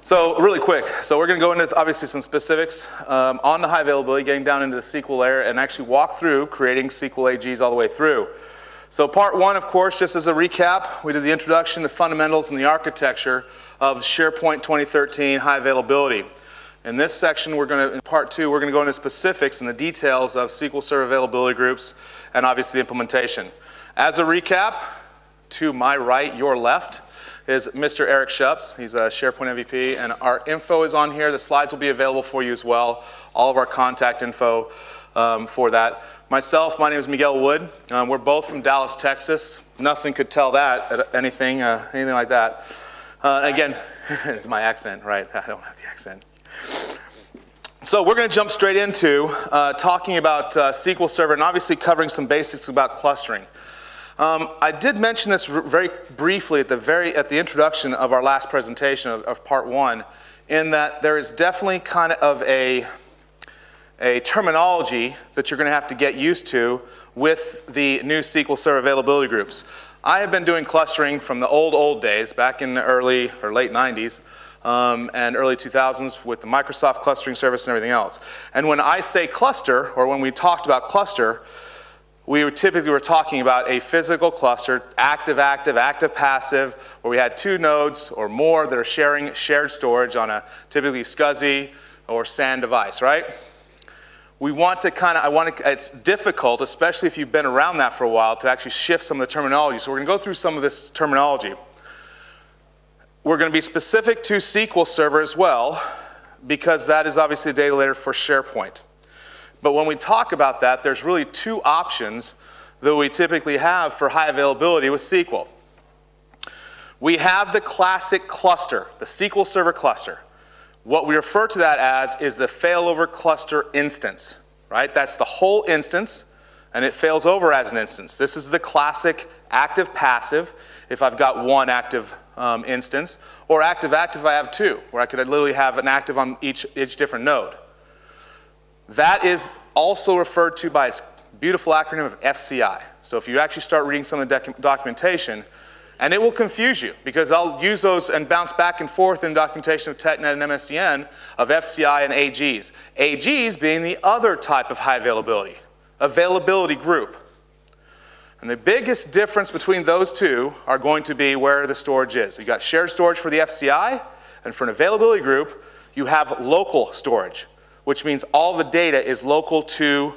So really quick, so we're going to go into obviously some specifics um, on the high availability, getting down into the SQL layer and actually walk through creating SQL AGs all the way through. So part one, of course, just as a recap, we did the introduction, the fundamentals, and the architecture of SharePoint 2013 high availability. In this section, we're going to, in part two, we're going to go into specifics and the details of SQL Server availability groups and obviously the implementation. As a recap, to my right, your left, is Mr. Eric Shupps. He's a SharePoint MVP, and our info is on here. The slides will be available for you as well. All of our contact info um, for that. Myself, my name is Miguel Wood. Um, we're both from Dallas, Texas. Nothing could tell that, anything, uh, anything like that. Uh, again, it's my accent, right? I don't have the accent. So we're going to jump straight into uh, talking about uh, SQL Server and obviously covering some basics about clustering. Um, I did mention this very briefly at the, very, at the introduction of our last presentation of, of part one, in that there is definitely kind of a, a terminology that you're going to have to get used to with the new SQL Server availability groups. I have been doing clustering from the old, old days, back in the early or late 90s, um, and early 2000s with the Microsoft clustering service and everything else. And when I say cluster, or when we talked about cluster, we typically were talking about a physical cluster, active, active, active, passive, where we had two nodes or more that are sharing shared storage on a typically SCSI or SAN device, right? We want to kind of, I want to, it's difficult, especially if you've been around that for a while, to actually shift some of the terminology. So we're going to go through some of this terminology. We're going to be specific to SQL Server as well, because that is obviously a data layer for SharePoint. But when we talk about that, there's really two options that we typically have for high availability with SQL. We have the classic cluster, the SQL Server cluster. What we refer to that as is the failover cluster instance, right? That's the whole instance, and it fails over as an instance. This is the classic active-passive if I've got one active um, instance, or active-active I have two, where I could literally have an active on each, each different node. That is also referred to by its beautiful acronym of FCI. So if you actually start reading some of the documentation, and it will confuse you because I'll use those and bounce back and forth in documentation of TechNet and MSDN of FCI and AGs. AGs being the other type of high availability, availability group. And the biggest difference between those two are going to be where the storage is. You've got shared storage for the FCI, and for an availability group, you have local storage, which means all the data is local to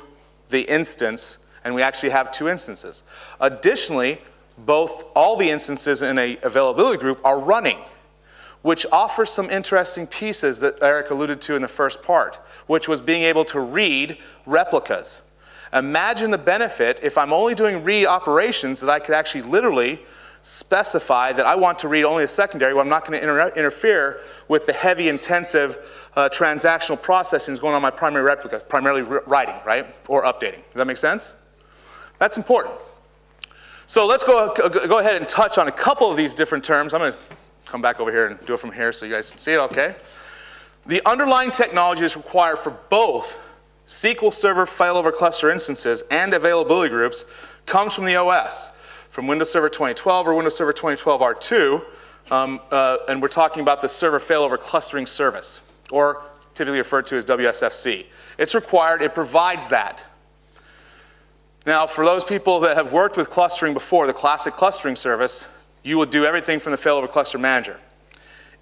the instance, and we actually have two instances. Additionally, both all the instances in a availability group are running, which offers some interesting pieces that Eric alluded to in the first part, which was being able to read replicas. Imagine the benefit if I'm only doing read operations that I could actually literally specify that I want to read only a secondary where I'm not going to inter interfere with the heavy, intensive uh, transactional processing is going on my primary replica, primarily writing, right? Or updating. Does that make sense? That's important. So let's go, go ahead and touch on a couple of these different terms. I'm going to come back over here and do it from here so you guys can see it, okay? The underlying technology is required for both SQL Server failover cluster instances and availability groups comes from the OS, from Windows Server 2012 or Windows Server 2012 R2, um, uh, and we're talking about the server failover clustering service, or typically referred to as WSFC. It's required, it provides that. Now, for those people that have worked with clustering before, the classic clustering service, you will do everything from the failover cluster manager.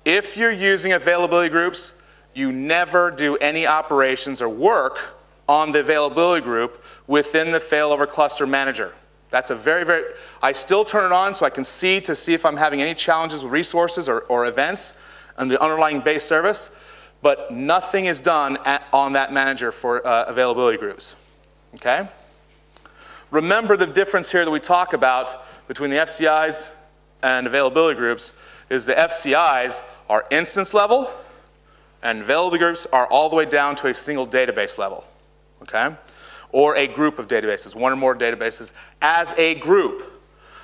If you're using availability groups, you never do any operations or work on the availability group within the failover cluster manager. That's a very, very, I still turn it on so I can see to see if I'm having any challenges with resources or, or events and the underlying base service, but nothing is done at, on that manager for uh, availability groups, okay? Remember the difference here that we talk about between the FCIs and availability groups is the FCIs are instance level and availability groups are all the way down to a single database level okay? Or a group of databases, one or more databases as a group.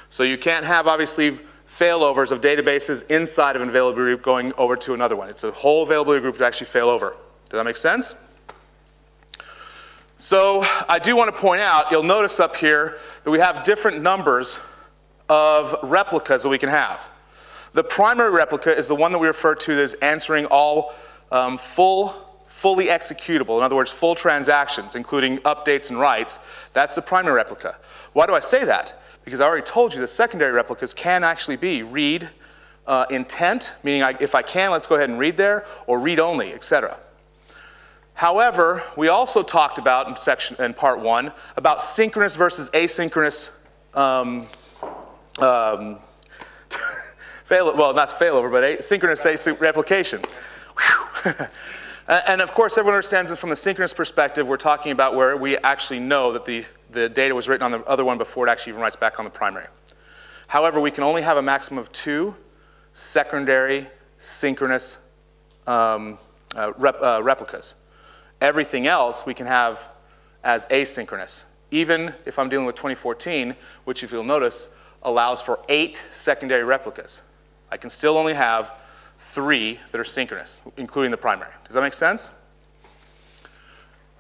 So you can't have, obviously, failovers of databases inside of an availability group going over to another one. It's a whole availability group to actually fail over. Does that make sense? So I do want to point out, you'll notice up here that we have different numbers of replicas that we can have. The primary replica is the one that we refer to as answering all um, full, fully executable, in other words, full transactions, including updates and writes. That's the primary replica. Why do I say that? Because I already told you the secondary replicas can actually be read uh, intent, meaning I, if I can, let's go ahead and read there, or read only, etc. However, we also talked about in section in part one about synchronous versus asynchronous um, um, fail, well, not failover, but synchronous async replication. and of course, everyone understands that from the synchronous perspective, we're talking about where we actually know that the, the data was written on the other one before it actually even writes back on the primary. However, we can only have a maximum of two secondary synchronous um, uh, rep, uh, replicas. Everything else we can have as asynchronous. Even if I'm dealing with 2014, which if you'll notice, allows for eight secondary replicas. I can still only have three that are synchronous, including the primary. Does that make sense?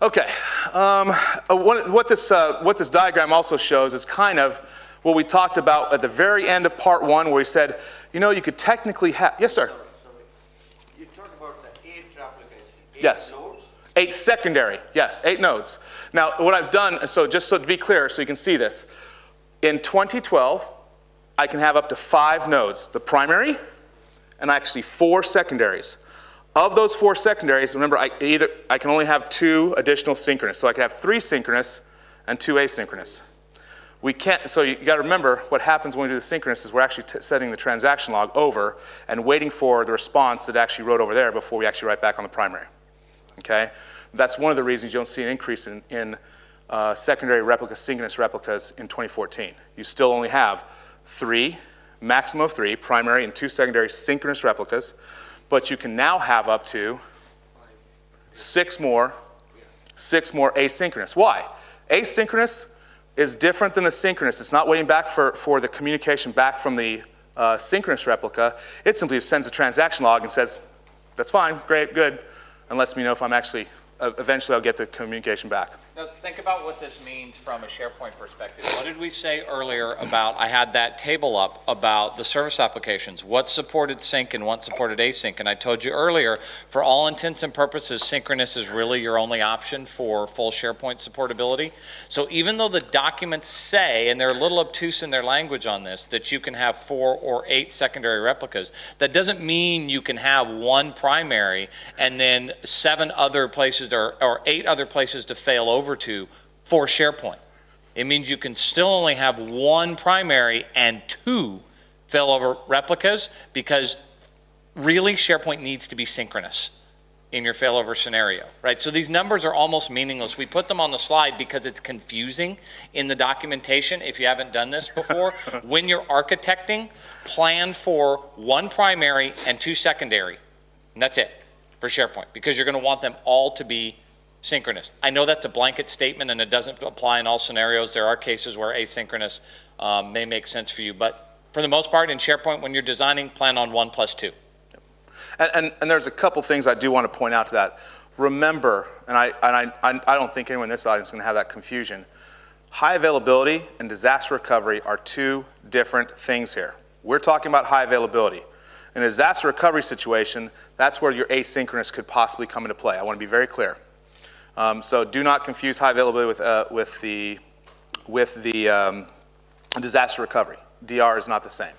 Okay. Um, uh, what, this, uh, what this diagram also shows is kind of what we talked about at the very end of part one, where we said, you know, you could technically have. Yes, sir. Sorry, sorry. You talked about the eight replicas. Eight yes. Nodes? Eight secondary. Yes, eight nodes. Now, what I've done, so just so to be clear, so you can see this, in 2012, I can have up to five nodes the primary, and actually four secondaries. Of those four secondaries, remember, I, either, I can only have two additional synchronous. So I can have three synchronous and two asynchronous. We can't, so you got to remember what happens when we do the synchronous is we're actually setting the transaction log over and waiting for the response that actually wrote over there before we actually write back on the primary. Okay? That's one of the reasons you don't see an increase in, in uh, secondary replica, synchronous replicas in 2014. You still only have three, maximum of three, primary and two secondary synchronous replicas, but you can now have up to six more, six more asynchronous. Why? Asynchronous is different than the synchronous. It's not waiting back for, for the communication back from the uh, synchronous replica. It simply sends a transaction log and says, that's fine, great, good, and lets me know if I'm actually, uh, eventually I'll get the communication back. Now, think about what this means from a SharePoint perspective. What did we say earlier about, I had that table up about the service applications, what supported sync and what supported async, and I told you earlier, for all intents and purposes, synchronous is really your only option for full SharePoint supportability. So even though the documents say, and they're a little obtuse in their language on this, that you can have four or eight secondary replicas, that doesn't mean you can have one primary and then seven other places or, or eight other places to fail over over to for SharePoint. It means you can still only have one primary and two failover replicas because really SharePoint needs to be synchronous in your failover scenario, right? So these numbers are almost meaningless. We put them on the slide because it's confusing in the documentation if you haven't done this before. when you're architecting, plan for one primary and two secondary. And that's it for SharePoint because you're going to want them all to be synchronous. I know that's a blanket statement and it doesn't apply in all scenarios. There are cases where asynchronous um, may make sense for you, but for the most part in SharePoint, when you're designing, plan on one plus two. And, and, and there's a couple things I do want to point out to that. Remember, and I, and I, I don't think anyone in this audience is going to have that confusion, high availability and disaster recovery are two different things here. We're talking about high availability. In a disaster recovery situation, that's where your asynchronous could possibly come into play. I want to be very clear. Um, so do not confuse high availability with, uh, with the, with the um, disaster recovery. DR is not the same.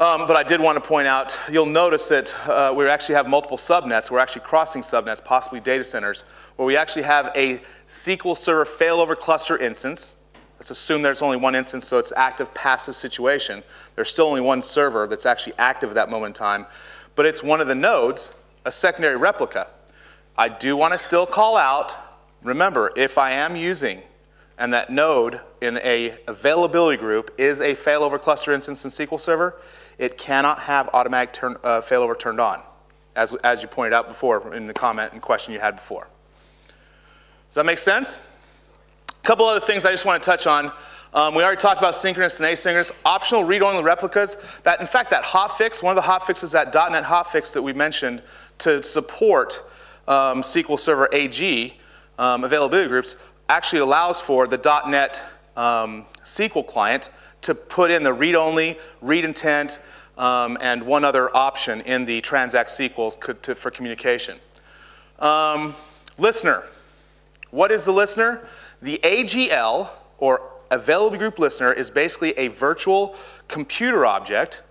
Um, but I did want to point out, you'll notice that uh, we actually have multiple subnets. We're actually crossing subnets, possibly data centers, where we actually have a SQL Server failover cluster instance. Let's assume there's only one instance, so it's active, passive situation. There's still only one server that's actually active at that moment in time, but it's one of the nodes, a secondary replica. I do want to still call out, remember, if I am using and that node in a availability group is a failover cluster instance in SQL Server, it cannot have automatic turn, uh, failover turned on, as, as you pointed out before in the comment and question you had before. Does that make sense? A couple other things I just want to touch on. Um, we already talked about synchronous and asynchronous. Optional read-only replicas. That, in fact, that hotfix, one of the hotfixes, that .NET hotfix that we mentioned to support um, SQL Server AG um, availability groups actually allows for the .NET um, SQL client to put in the read-only, read intent, um, and one other option in the Transact SQL could, to, for communication. Um, listener. What is the listener? The AGL, or Availability Group Listener, is basically a virtual computer object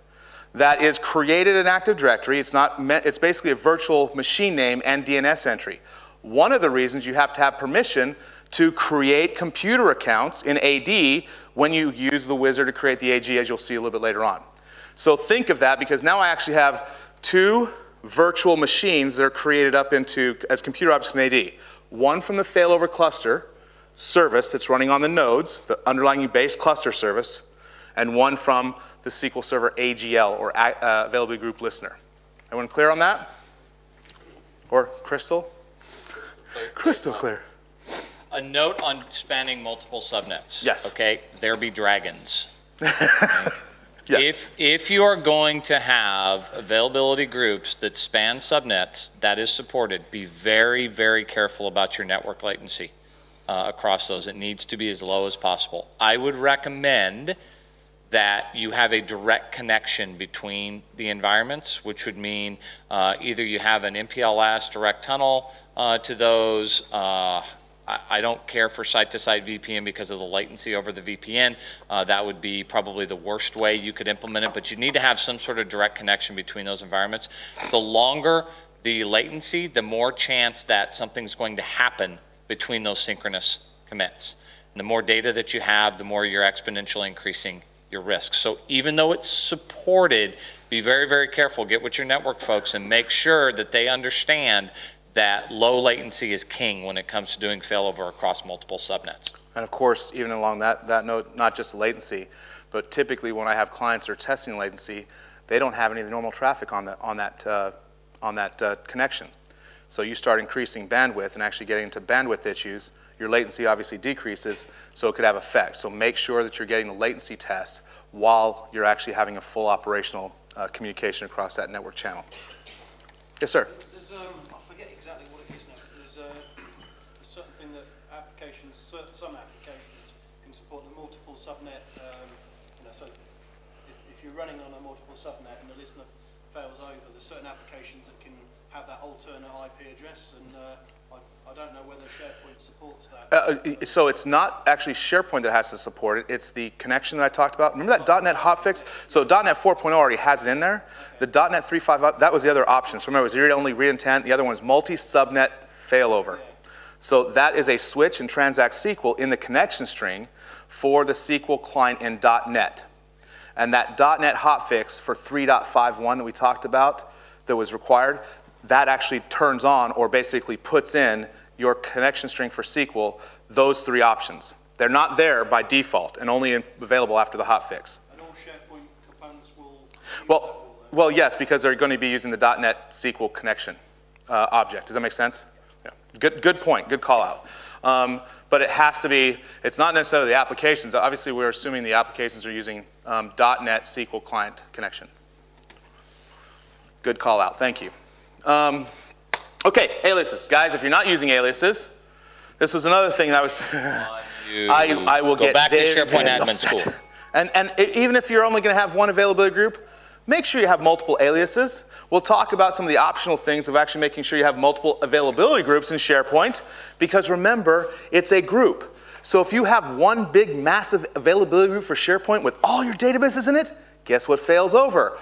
that is created in Active Directory. It's, not it's basically a virtual machine name and DNS entry. One of the reasons you have to have permission to create computer accounts in AD when you use the wizard to create the AG, as you'll see a little bit later on. So think of that because now I actually have two virtual machines that are created up into as computer objects in AD. One from the failover cluster service that's running on the nodes, the underlying base cluster service, and one from the SQL Server AGL, or uh, Availability Group Listener. Everyone clear on that? Or crystal? Clear. Crystal clear. A note on spanning multiple subnets. Yes. Okay, there be dragons. Okay? If, if you are going to have availability groups that span subnets, that is supported, be very, very careful about your network latency uh, across those. It needs to be as low as possible. I would recommend that you have a direct connection between the environments, which would mean uh, either you have an MPLS direct tunnel uh, to those. Uh, I, I, don't care for site-to-site -site VPN because of the latency over the VPN. Uh, that would be probably the worst way you could implement it, but you need to have some sort of direct connection between those environments. The longer the latency, the more chance that something's going to happen between those synchronous commits. And the more data that you have, the more you're exponentially increasing your risk. So even though it's supported, be very, very careful. Get with your network folks and make sure that they understand that low latency is king when it comes to doing failover across multiple subnets. And of course, even along that, that note, not just latency, but typically when I have clients that are testing latency, they don't have any of the normal traffic on, the, on that, uh, on that uh, connection. So you start increasing bandwidth and actually getting into bandwidth issues, your latency obviously decreases, so it could have effects. So make sure that you're getting the latency test while you're actually having a full operational uh, communication across that network channel. Yes, sir. There's, um, I forget exactly what it is now. There's a, a certain thing that applications, some applications can support the multiple subnet. Um, you know, so if, if you're running on a multiple subnet and the listener fails over, there's certain applications that can have that alternate IP address, and uh, I, don't know whether SharePoint supports that. Uh, uh so it's not actually SharePoint that has to support it, it's the connection that I talked about. Remember that .NET hotfix? So .NET 4.0 already has it in there. Okay. The .NET 3.5, that was the other option. So remember, it was read-only, read intent. The other one is multi-subnet failover. Yeah. So that is a switch in Transact SQL in the connection string for the SQL client in .NET. And that .NET hotfix for 3.51 that we talked about that was required, that actually turns on or basically puts in your connection string for SQL, those three options. They're not there by default and only available after the hotfix. And all SharePoint will well, well, yes, because they're going to be using the .NET SQL connection uh, object. Does that make sense? Yeah. Good, good point. Good call out. Um, but it has to be, it's not necessarily the applications. Obviously, we're assuming the applications are using um, .NET SQL client connection. Good call out. Thank you. Um, okay, aliases. Guys, if you're not using aliases, this was another thing that was, I, I will go get back to SharePoint admin upset. school. And, and even if you're only going to have one availability group, make sure you have multiple aliases. We'll talk about some of the optional things of actually making sure you have multiple availability groups in SharePoint, because remember, it's a group. So if you have one big, massive availability group for SharePoint with all your databases in it, guess what fails over?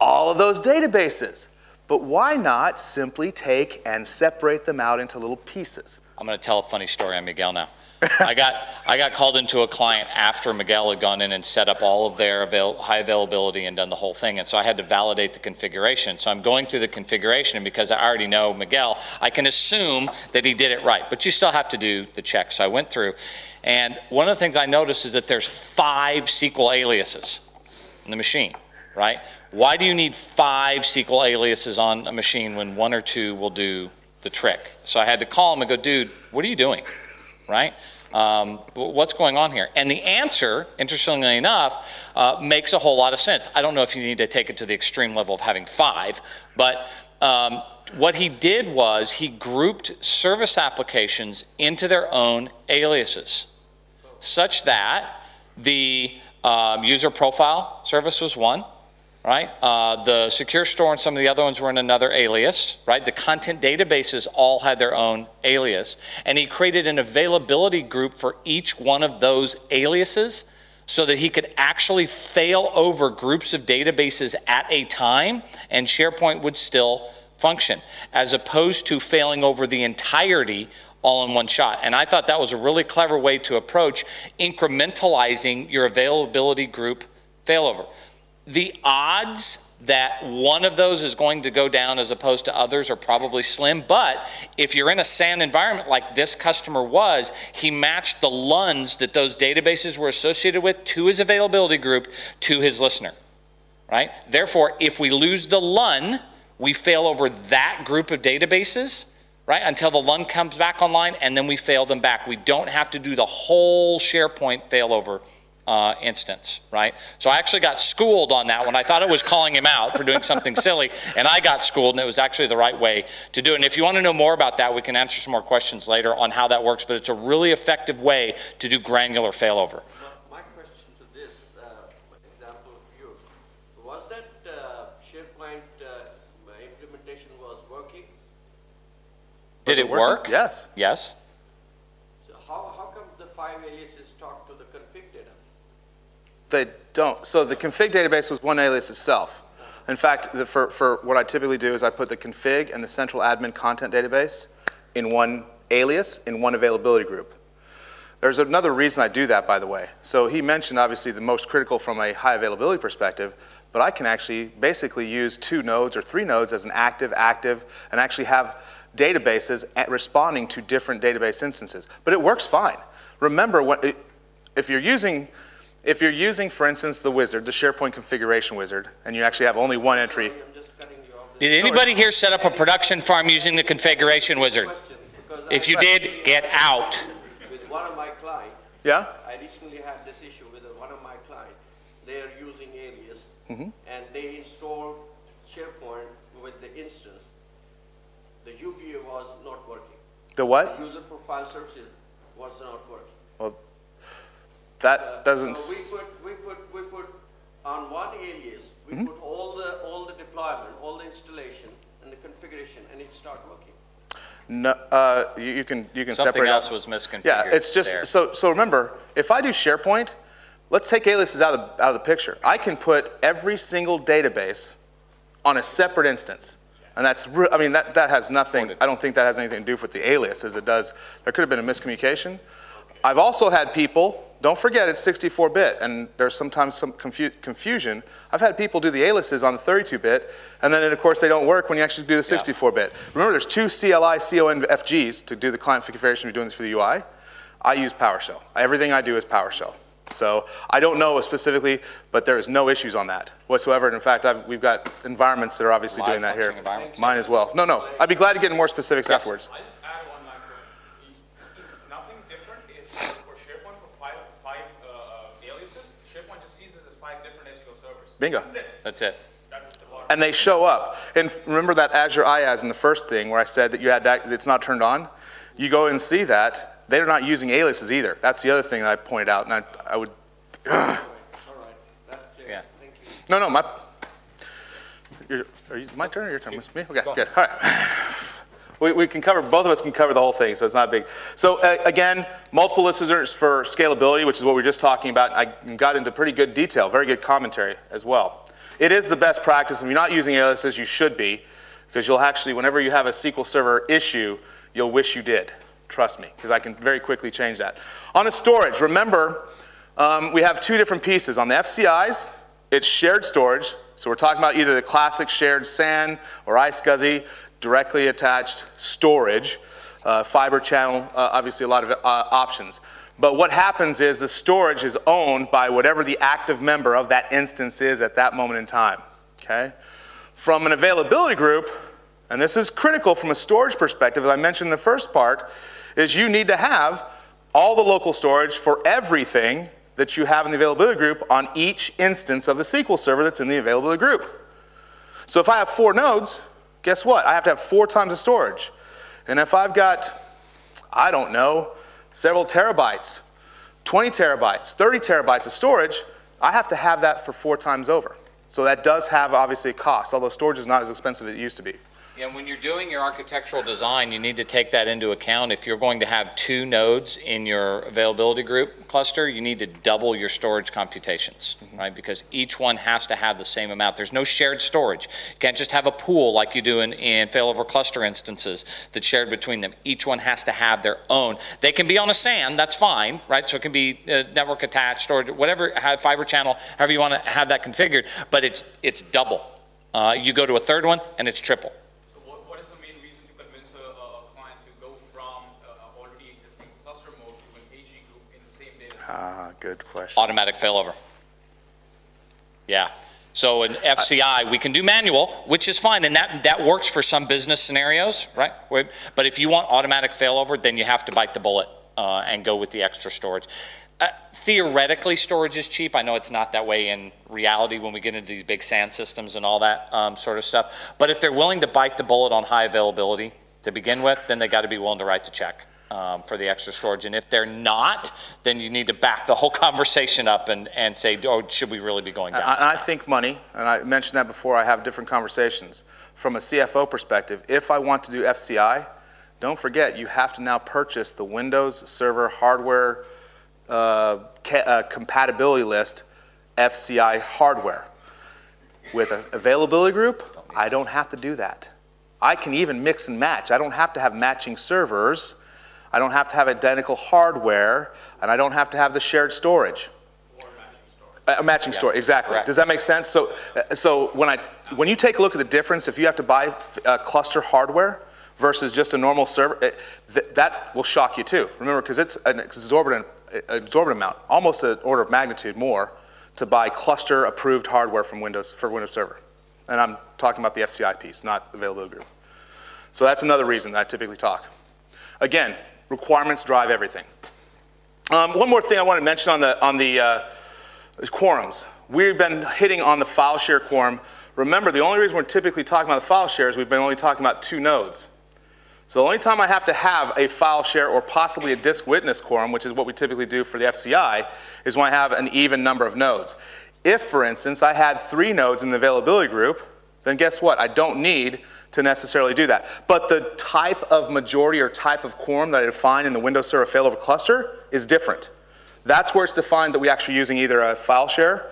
All of those databases. But why not simply take and separate them out into little pieces? I'm going to tell a funny story on Miguel now. I got I got called into a client after Miguel had gone in and set up all of their avail high availability and done the whole thing, and so I had to validate the configuration. So I'm going through the configuration, and because I already know Miguel, I can assume that he did it right. But you still have to do the check. So I went through, and one of the things I noticed is that there's five SQL aliases in the machine, right? Why do you need five SQL aliases on a machine when one or two will do the trick? So I had to call him and go, dude, what are you doing, right? Um, what's going on here? And the answer, interestingly enough, uh, makes a whole lot of sense. I don't know if you need to take it to the extreme level of having five, but um, what he did was he grouped service applications into their own aliases, such that the um, user profile service was one, right? Uh, the secure store and some of the other ones were in another alias, right? The content databases all had their own alias. And he created an availability group for each one of those aliases so that he could actually fail over groups of databases at a time and SharePoint would still function, as opposed to failing over the entirety all in one shot. And I thought that was a really clever way to approach incrementalizing your availability group failover. The odds that one of those is going to go down as opposed to others are probably slim. But if you're in a SAN environment like this customer was, he matched the LUNs that those databases were associated with to his availability group to his listener, right? Therefore, if we lose the LUN, we fail over that group of databases right, until the LUN comes back online, and then we fail them back. We don't have to do the whole SharePoint failover uh, instance, right? So I actually got schooled on that one. I thought it was calling him out for doing something silly, and I got schooled, and it was actually the right way to do it. And if you want to know more about that, we can answer some more questions later on how that works, but it's a really effective way to do granular failover. My question to this uh, example of yours, was that uh, SharePoint uh, implementation was working? Did it work? Yes. Yes. So how, how come the five aliases talk to the config data? They don't. So the config database was one alias itself. In fact, the, for, for what I typically do is I put the config and the central admin content database in one alias in one availability group. There's another reason I do that, by the way. So he mentioned obviously the most critical from a high availability perspective, but I can actually basically use two nodes or three nodes as an active, active, and actually have databases responding to different database instances. But it works fine. Remember, what, if you're using if you're using, for instance, the wizard, the SharePoint configuration wizard, and you actually have only one entry. Sorry, I'm just cutting you off. Did anybody here set up a production farm using the configuration wizard? Question, because I- If you did, get out. With one of my clients, Yeah? I recently had this issue with one of my clients. They are using Alias, Mm-hmm. and they install SharePoint with the instance. The UPA was not working. The what? User profile services was not working. Well, that doesn't. So we put, we put, we put on one alias, we Mm-hmm. put all the, all the deployment, all the installation and the configuration, and it start working. No, uh, you, you can you can Something separate out- else was misconfigured Yeah, it's just there. so so. Remember, if I do SharePoint, let's take aliases out of the, out of the picture. I can put every single database on a separate instance, and that's I mean that that has nothing. I don't think that has anything to do with the alias as it does. There could have been a miscommunication. I've also had people. Don't forget it's 64-bit, and there's sometimes some confu- confusion. I've had people do the aliases on the 32-bit, and then of course they don't work when you actually do the 64-bit. Remember, there's two CLI CON FGs to do the client configuration. We're doing this for the UI. I use PowerShell. Everything I do is PowerShell. So I don't know specifically, but there is no issues on that whatsoever. And in fact, I've, we've got environments that are obviously Live doing that here. Mine as well. No, no. I'd be glad to get into more specifics afterwards. I just add one macro. It's nothing different. It's for SharePoint for five, five uh, aliases. SharePoint just sees this as five different SQL servers. Bingo. That's it. That's it. And they show up. And remember that Azure IaaS in the first thing where I said that you had that, it's not turned on? You go and see that. They're not using aliases either. That's the other thing that I pointed out. And I, I would, All right, uh, Yeah. thank you. no, no, my, your, are you, my turn or your turn? Me? Okay, good. All right. We, we can cover, both of us can cover the whole thing, so it's not big. So uh, again, multiple listeners for scalability, which is what we were just talking about. I got into pretty good detail, very good commentary as well. It is the best practice. If you're not using aliases, you should be, because you'll actually, whenever you have a SQL Server issue, you'll wish you did. Trust me, because I can very quickly change that. On the storage, remember, um, we have two different pieces. On the FCIs, it's shared storage. So we're talking about either the classic shared SAN or iSCSI, directly attached storage, uh, fiber channel, uh, obviously a lot of uh, options. But what happens is the storage is owned by whatever the active member of that instance is at that moment in time, okay? From an availability group, and this is critical from a storage perspective, as I mentioned in the first part, is you need to have all the local storage for everything that you have in the availability group on each instance of the SQL server that's in the availability group. So if I have four nodes, guess what? I have to have four times the storage. And if I've got, I don't know, several terabytes, 20 terabytes, 30 terabytes of storage, I have to have that for four times over. So that does have obviously a cost, although storage is not as expensive as it used to be. And when you're doing your architectural design, you need to take that into account. If you're going to have two nodes in your availability group cluster, you need to double your storage computations, right? Because each one has to have the same amount. There's no shared storage. You can't just have a pool like you do in, in failover cluster instances that's shared between them. Each one has to have their own. They can be on a SAN, that's fine, right? So it can be uh, network attached, storage, whatever, have fiber channel, however you want to have that configured, but it's, it's double. Uh, you go to a third one, and it's triple. So what, what is the main reason to convince a, a, a client to go from a, a already existing cluster mode to an AG group in the same data? center? Ah, good question. automatic failover. Yeah. So in FCI, we can do manual, which is fine, and that, that works for some business scenarios, right? But if you want automatic failover, then you have to bite the bullet uh, and go with the extra storage. Uh, Theoretically, storage is cheap. I know it's not that way in reality when we get into these big SAN systems and all that um, sort of stuff. But if they're willing to bite the bullet on high availability to begin with, then they got to be willing to write the check um, for the extra storage. And if they're not, then you need to back the whole conversation up and, and say, oh, should we really be going down? I, and I think money, and I mentioned that before, I have different conversations. From a CFO perspective, if I want to do FCI, don't forget, you have to now purchase the Windows Server hardware uh, ca- uh, compatibility list FCI hardware. With an availability group, I don't have to do that. I can even mix and match. I don't have to have matching servers. I don't have to have identical hardware, and I don't have to have the shared storage. A matching store, exactly. correct. Does that make sense? So, so when I, when you take a look at the difference, if you have to buy uh, cluster hardware versus just a normal server, it, th- that will shock you too. Remember, because it's an exorbitant, exorbitant amount, almost an order of magnitude more, to buy cluster-approved hardware from Windows for Windows Server. And I'm talking about the FCI piece, not availability group. So that's another reason that I typically talk. Again, requirements drive everything. Um, one more thing I want to mention on the on the uh, quorums. We've been hitting on the file share quorum. Remember, the only reason we're typically talking about the file share is we've been only talking about two nodes. So the only time I have to have a file share or possibly a disk witness quorum, which is what we typically do for the FCI, is when I have an even number of nodes. If, for instance, I had three nodes in the availability group, then guess what? I don't need to necessarily do that. But the type of majority or type of quorum that I define in the Windows Server failover cluster is different. That's where it's defined that we're actually using either a file share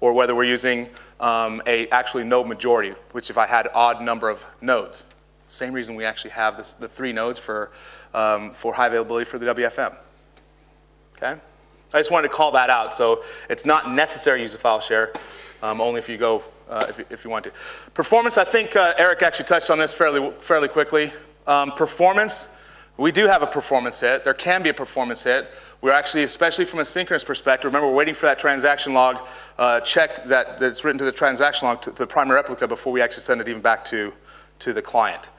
or whether we're using um, a actually node majority, which if I had odd number of nodes. Same reason we actually have this, the three nodes for, um, for high availability for the WFM. Okay? I just wanted to call that out. So it's not necessary to use a file share, um, only if you go, uh, if, you, if you want to. Performance, I think uh, Eric actually touched on this fairly, fairly quickly. Um, performance, we do have a performance hit. There can be a performance hit. We're actually, especially from a synchronous perspective, remember we're waiting for that transaction log uh, check that, that's written to the transaction log to, to the primary replica before we actually send it even back to, to the client.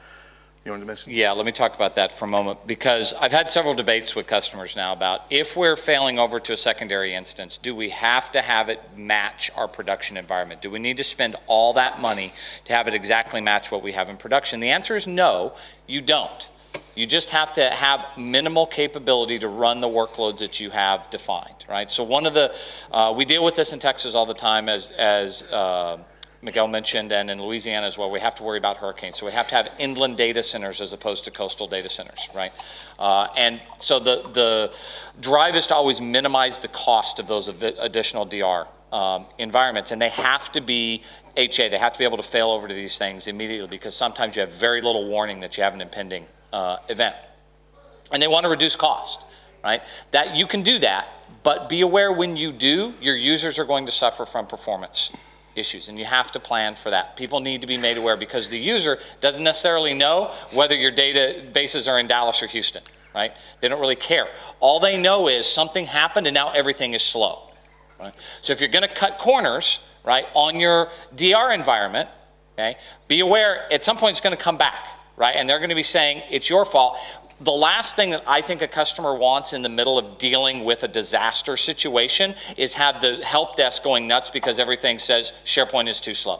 You to mention? Yeah, let me talk about that for a moment because I've had several debates with customers now about if we're failing over to a secondary instance, do we have to have it match our production environment? Do we need to spend all that money to have it exactly match what we have in production? The answer is no, you don't. You just have to have minimal capability to run the workloads that you have defined, right? So one of the, uh, we deal with this in Texas all the time as, as uh, Miguel mentioned, and in Louisiana as well, we have to worry about hurricanes. So we have to have inland data centers as opposed to coastal data centers, right? Uh, and so the, the drive is to always minimize the cost of those additional DR um, environments, and they have to be HA. They have to be able to fail over to these things immediately because sometimes you have very little warning that you have an impending uh, event. And they want to reduce cost, right? That you can do that, but be aware when you do, your users are going to suffer from performance issues, and you have to plan for that. People need to be made aware because the user doesn't necessarily know whether your databases are in Dallas or Houston, right? They don't really care. All they know is something happened and now everything is slow, right? So if you're going to cut corners, right, on your DR environment, okay, be aware at some point it's going to come back, right? And they're going to be saying it's your fault the last thing that I think a customer wants in the middle of dealing with a disaster situation is have the help desk going nuts because everything says SharePoint is too slow.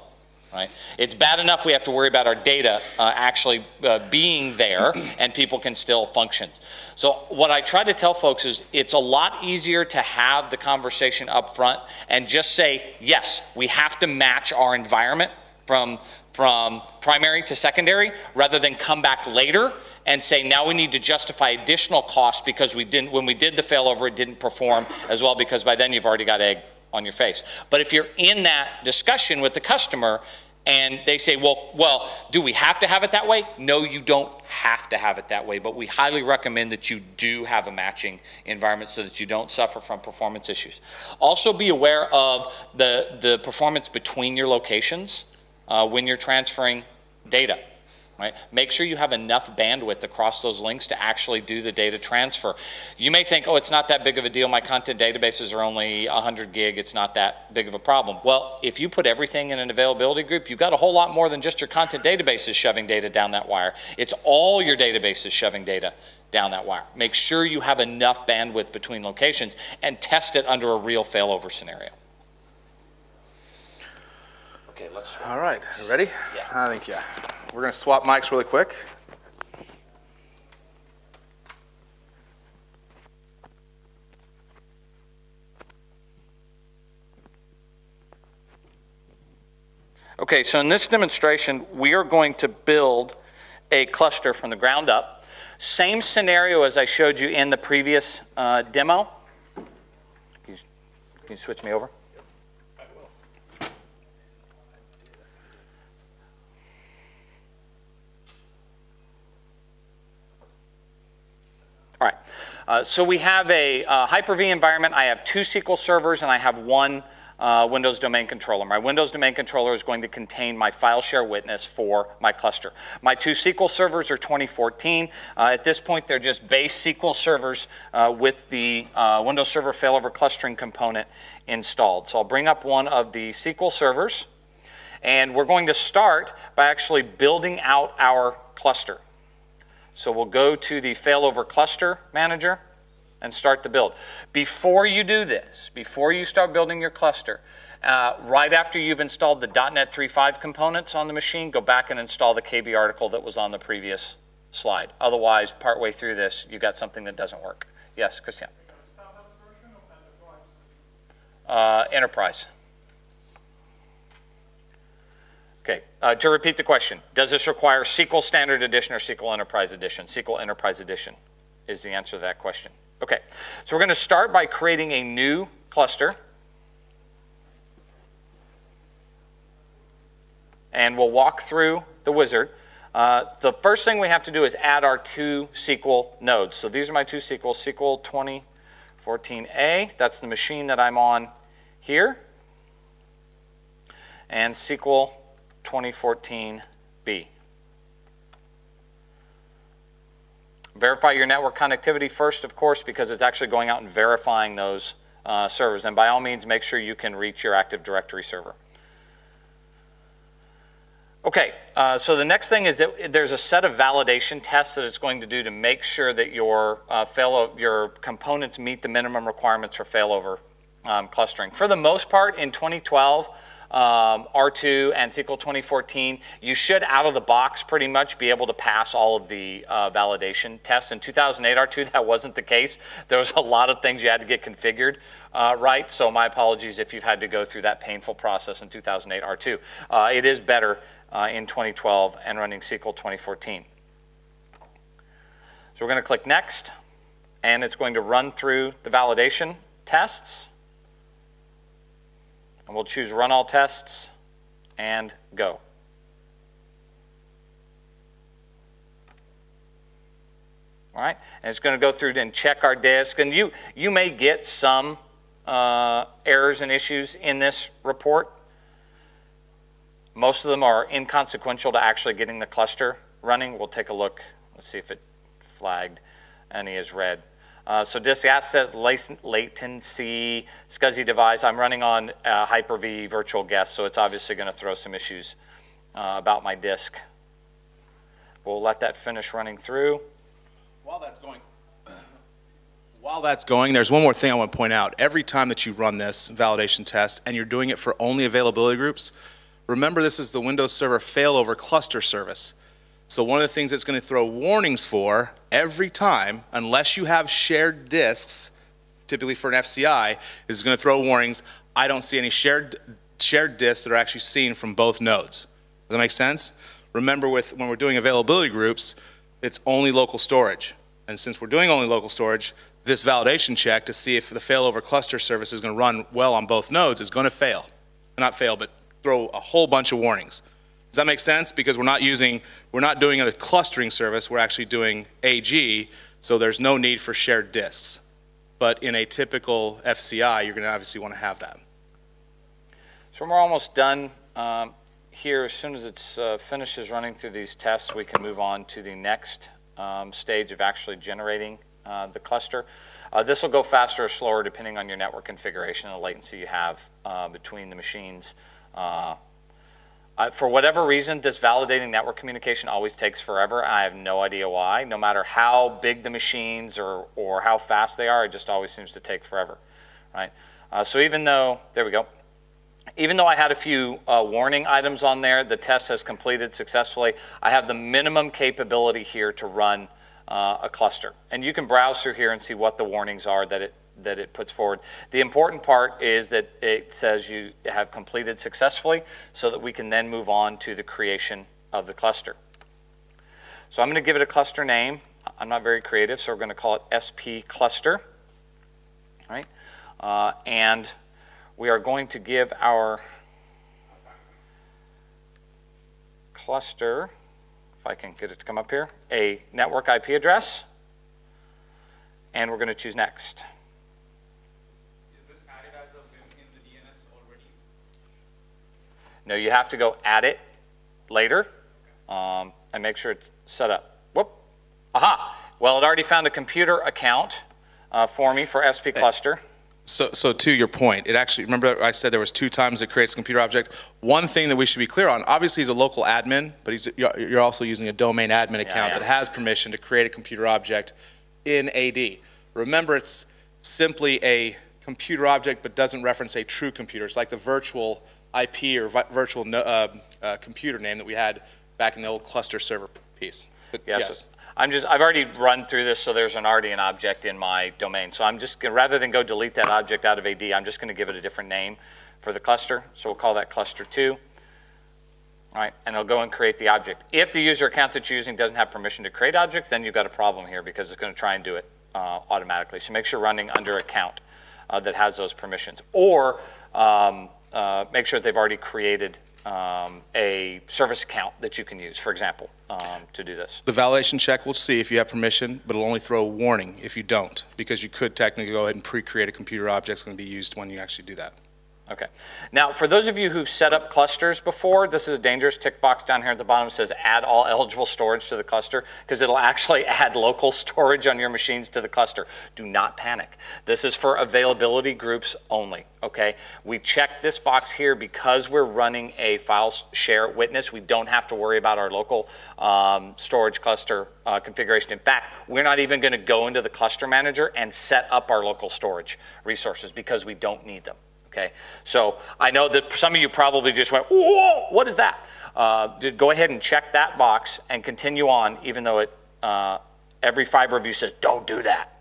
right? It's bad enough we have to worry about our data uh, actually uh, being there and people can still function. So what I try to tell folks is it's a lot easier to have the conversation up front and just say, yes, we have to match our environment from, from primary to secondary rather than come back later and say now we need to justify additional costs because we didn't when we did the failover it didn't perform as well because by then you've already got egg on your face. But if you're in that discussion with the customer and they say, well, well, do we have to have it that way? No, you don't have to have it that way, but we highly recommend that you do have a matching environment so that you don't suffer from performance issues. Also be aware of the, the performance between your locations uh, when you're transferring data right? Make sure you have enough bandwidth across those links to actually do the data transfer. You may think, oh, it's not that big of a deal. My content databases are only 100 gig. It's not that big of a problem. Well, if you put everything in an availability group, you've got a whole lot more than just your content databases shoving data down that wire. It's all your databases shoving data down that wire. Make sure you have enough bandwidth between locations and test it under a real failover scenario. Okay, let's. All right, ready? Yeah. I think, yeah. We're going to swap mics really quick. Okay, so in this demonstration, we are going to build a cluster from the ground up. Same scenario as I showed you in the previous uh, demo. Can you, can you switch me over? All right. Uh, so we have a uh, Hyper-V environment. I have two SQL servers and I have one uh, Windows domain controller. My Windows domain controller is going to contain my file share witness for my cluster. My two SQL servers are 2014. Uh, at this point, they're just base SQL servers uh, with the uh, Windows Server failover clustering component installed. So I'll bring up one of the SQL servers and we're going to start by actually building out our cluster. So we'll go to the failover cluster manager and start the build. Before you do this, before you start building your cluster, uh, right after you've installed the .NET 3.5 components on the machine, go back and install the KB article that was on the previous slide. Otherwise, partway through this, you got something that doesn't work. Yes, Christian. Uh, enterprise. Okay, uh, to repeat the question, does this require SQL Standard Edition or SQL Enterprise Edition? SQL Enterprise Edition is the answer to that question. Okay, so we're going to start by creating a new cluster. And we'll walk through the wizard. Uh, the first thing we have to do is add our two SQL nodes. So these are my two SQL, SQL 2014A, that's the machine that I'm on here, and SQL 2014B. Verify your network connectivity first, of course, because it's actually going out and verifying those uh, servers. And by all means, make sure you can reach your Active Directory server. Okay, uh, so the next thing is that there's a set of validation tests that it's going to do to make sure that your, uh, fail your components meet the minimum requirements for failover um, clustering. For the most part, in 2012, um, R2 and SQL 2014, you should out of the box pretty much be able to pass all of the uh, validation tests. In 2008 R2, that wasn't the case. There was a lot of things you had to get configured uh, right, so my apologies if you've had to go through that painful process in 2008 R2. Uh, it is better uh, in 2012 and running SQL 2014. So we're going to click Next, and it's going to run through the validation tests. And we'll choose run all tests and go. All right, and it's going to go through and check our disk. And you, you may get some uh, errors and issues in this report. Most of them are inconsequential to actually getting the cluster running. We'll take a look. Let's see if it flagged any is red. Uh, so disk access latency, SCSI device. I'm running on uh, Hyper-V virtual guest, so it's obviously going to throw some issues uh, about my disk. We'll let that finish running through. While that's going, while that's going, there's one more thing I want to point out. Every time that you run this validation test and you're doing it for only availability groups, remember this is the Windows Server failover cluster service. So one of the things it's going to throw warnings for every time, unless you have shared disks, typically for an FCI, is going to throw warnings. I don't see any shared shared disks that are actually seen from both nodes. Does that make sense? Remember, with when we're doing availability groups, it's only local storage. And since we're doing only local storage, this validation check to see if the failover cluster service is going to run well on both nodes is going to fail. Not fail, but throw a whole bunch of warnings. Does that make sense? Because we're not using, we're not doing a clustering service, we're actually doing AG, so there's no need for shared disks. But in a typical FCI, you're going to obviously want to have that. So we're almost done um, here. As soon as it uh, finishes running through these tests, we can move on to the next um, stage of actually generating uh, the cluster. Uh, this will go faster or slower depending on your network configuration and the latency you have uh, between the machines. Uh, for whatever reason, this validating network communication always takes forever. I have no idea why. No matter how big the machines or, or how fast they are, it just always seems to take forever, right? Uh, so even though, there we go. Even though I had a few uh, warning items on there, the test has completed successfully. I have the minimum capability here to run uh, a cluster. And you can browse through here and see what the warnings are that it that it puts forward. The important part is that it says you have completed successfully so that we can then move on to the creation of the cluster. So I'm going to give it a cluster name. I'm not very creative, so we're going to call it SP cluster. Right? Uh, and we are going to give our cluster, if I can get it to come up here, a network IP address. And we're going to choose next. No, you have to go add it later um, and make sure it's set up. Whoop. Aha. Well, it already found a computer account uh, for me for SP cluster. So, so to your point, it actually, remember I said there was two times it creates a computer object? One thing that we should be clear on, obviously he's a local admin, but he's, you're also using a domain admin account yeah. that has permission to create a computer object in AD. Remember, it's simply a computer object, but doesn't reference a true computer. It's like the virtual IP or virtual no, uh, uh, computer name that we had back in the old cluster server piece. But yes. yes. I'm just, I've already run through this, so there's an already an object in my domain. So I'm just, gonna, rather than go delete that object out of AD, I'm just going to give it a different name for the cluster. So we'll call that cluster 2. All right, and it'll go and create the object. If the user account that you're using doesn't have permission to create objects, then you've got a problem here because it's going to try and do it uh, automatically. So make sure you're running under account uh, that has those permissions. Or um, uh, make sure that they've already created um, a service account that you can use, for example, um, to do this. The validation check will see if you have permission, but it'll only throw a warning if you don't, because you could technically go ahead and pre-create a computer object that's going to be used when you actually do that. Okay. Now, for those of you who've set up clusters before, this is a dangerous tick box down here at the bottom. It says add all eligible storage to the cluster because it'll actually add local storage on your machines to the cluster. Do not panic. This is for availability groups only, okay? We check this box here because we're running a file share witness. We don't have to worry about our local um, storage cluster uh, configuration. In fact, we're not even going to go into the cluster manager and set up our local storage resources because we don't need them. Okay, so I know that some of you probably just went, whoa, what is that? Uh, go ahead and check that box and continue on, even though it, uh, every fiber view says, don't do that.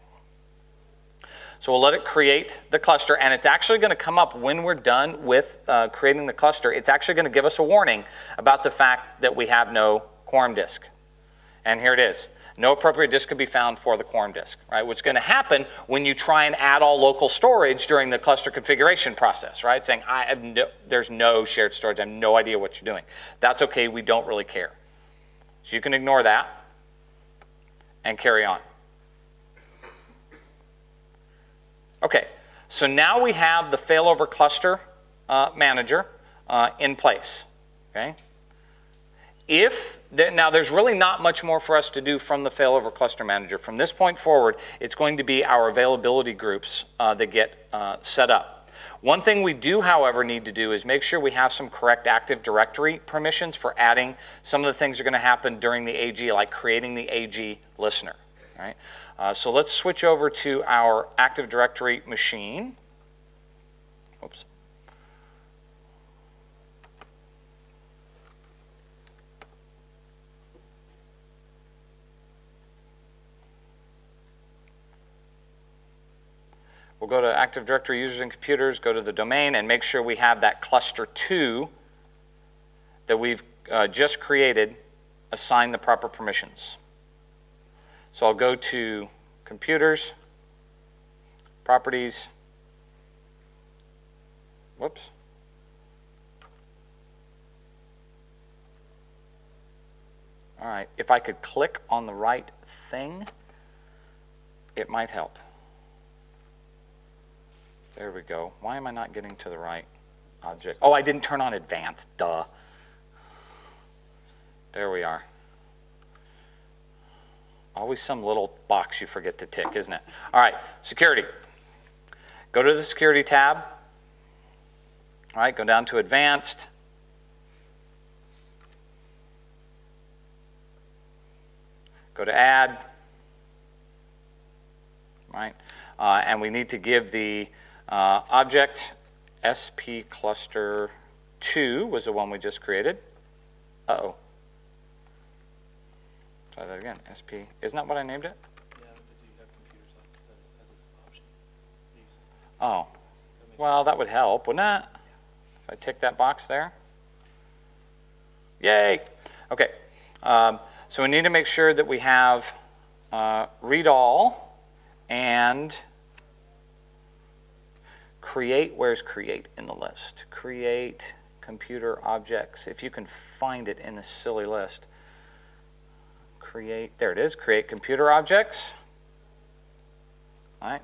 So we'll let it create the cluster, and it's actually going to come up when we're done with uh, creating the cluster. It's actually going to give us a warning about the fact that we have no quorum disk. And here it is. No appropriate disk could be found for the quorum disk, right? What's going to happen when you try and add all local storage during the cluster configuration process, right? Saying, I have no, there's no shared storage, I have no idea what you're doing. That's okay, we don't really care. So you can ignore that and carry on. Okay, so now we have the failover cluster uh, manager uh, in place, okay? If, now there's really not much more for us to do from the failover cluster manager. From this point forward, it's going to be our availability groups uh, that get uh, set up. One thing we do, however, need to do is make sure we have some correct Active Directory permissions for adding some of the things that are going to happen during the AG, like creating the AG listener. Right? Uh, so let's switch over to our Active Directory machine. Oops. We'll go to Active Directory users and computers, go to the domain, and make sure we have that cluster two that we've uh, just created assign the proper permissions. So I'll go to computers, properties, whoops. All right, if I could click on the right thing, it might help. There we go. Why am I not getting to the right object? Oh, I didn't turn on advanced, duh. There we are. Always some little box you forget to tick, isn't it? All right, security. Go to the security tab. All right, go down to advanced. Go to add. Right, uh, and we need to give the uh, object SP cluster 2 was the one we just created. Uh-oh. Try that again. SP. Isn't that what I named it? Yeah, but do you have computers as, as its option? Oh. Well, that would help, wouldn't it? If I tick that box there. Yay. Okay. Um, so we need to make sure that we have uh, read all and create. Where's create in the list? Create computer objects. If you can find it in this silly list create, there it is, create computer objects. All right.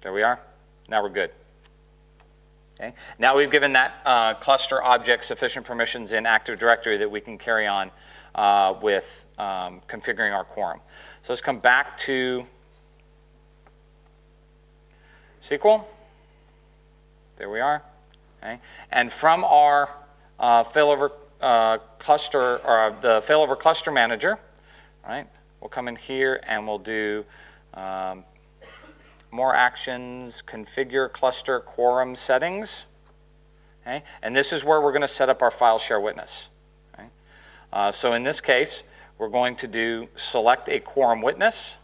There we are. Now we're good. Okay. Now we've given that uh, cluster object sufficient permissions in Active Directory that we can carry on uh, with um, configuring our quorum. So let's come back to SQL. There we are. Okay. And from our uh, failover uh, cluster or the failover cluster manager, right? We'll come in here and we'll do um, more actions, configure cluster quorum settings. Okay? And this is where we're going to set up our file share witness. Okay? Uh, so in this case, we're going to do select a quorum witness.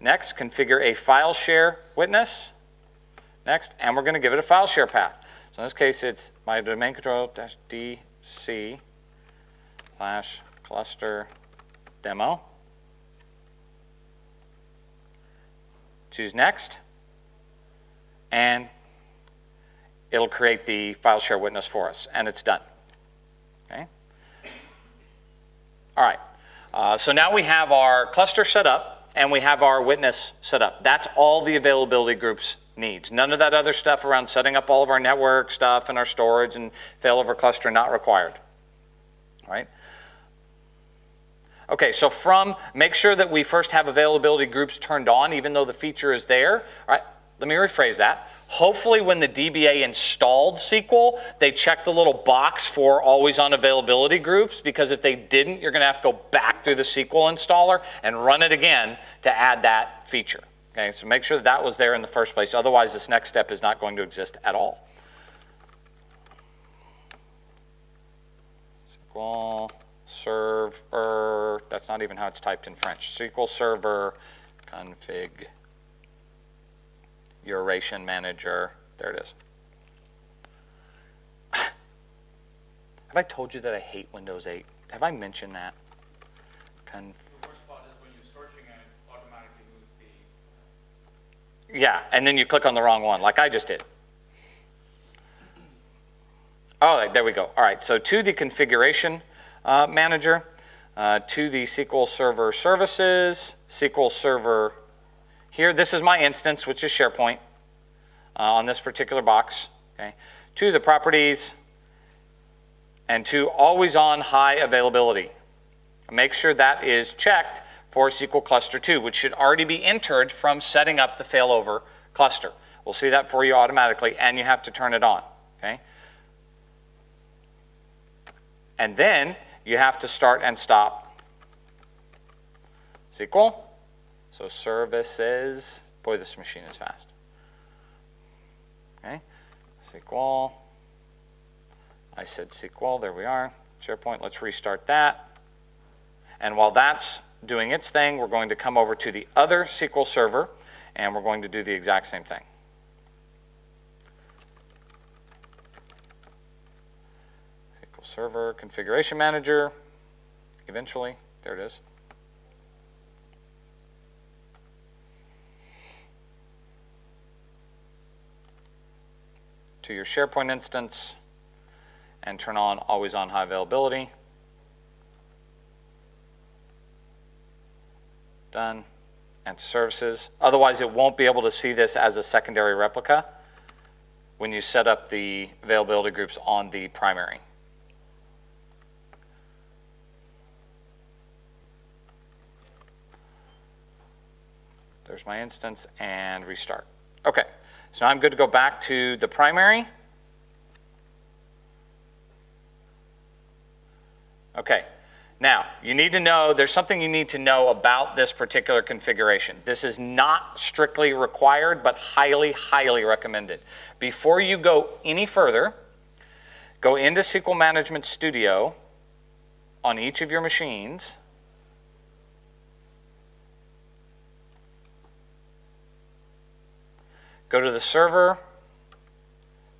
Next, configure a file share witness. Next, and we're going to give it a file share path. So in this case, it's my domain control dash DC slash cluster demo. Choose next, and it'll create the file share witness for us, and it's done. Okay. All right. Uh, so now we have our cluster set up, and we have our witness set up. That's all the availability groups needs. None of that other stuff around setting up all of our network stuff and our storage and failover cluster not required. All right? Okay, so from, make sure that we first have availability groups turned on even though the feature is there. All right, let me rephrase that. Hopefully when the DBA installed SQL, they checked the little box for always on availability groups because if they didn't, you're gonna have to go back through the SQL installer and run it again to add that feature. Okay, so make sure that, that was there in the first place. Otherwise, this next step is not going to exist at all. SQL server, that's not even how it's typed in French. SQL server configuration manager, there it is. Have I told you that I hate Windows 8? Have I mentioned that? Conf Yeah, and then you click on the wrong one, like I just did. Oh, there we go. All right, so to the configuration uh, manager, uh, to the SQL Server services, SQL Server here. This is my instance, which is SharePoint uh, on this particular box. Okay, to the properties, and to always on high availability. Make sure that is checked for SQL Cluster 2, which should already be entered from setting up the failover cluster. We'll see that for you automatically, and you have to turn it on. Okay? And then you have to start and stop SQL. So services, boy, this machine is fast. Okay, SQL. I said SQL, there we are. SharePoint, let's restart that. And while that's doing its thing, we're going to come over to the other SQL server, and we're going to do the exact same thing. SQL Server Configuration Manager, eventually, there it is. To your SharePoint instance, and turn on always on high availability. Done. And services. Otherwise, it won't be able to see this as a secondary replica when you set up the availability groups on the primary. There's my instance and restart. Okay, so now I'm good to go back to the primary. Okay, now you need to know, there's something you need to know about this particular configuration. This is not strictly required, but highly, highly recommended. Before you go any further, go into SQL Management Studio on each of your machines Go to the server,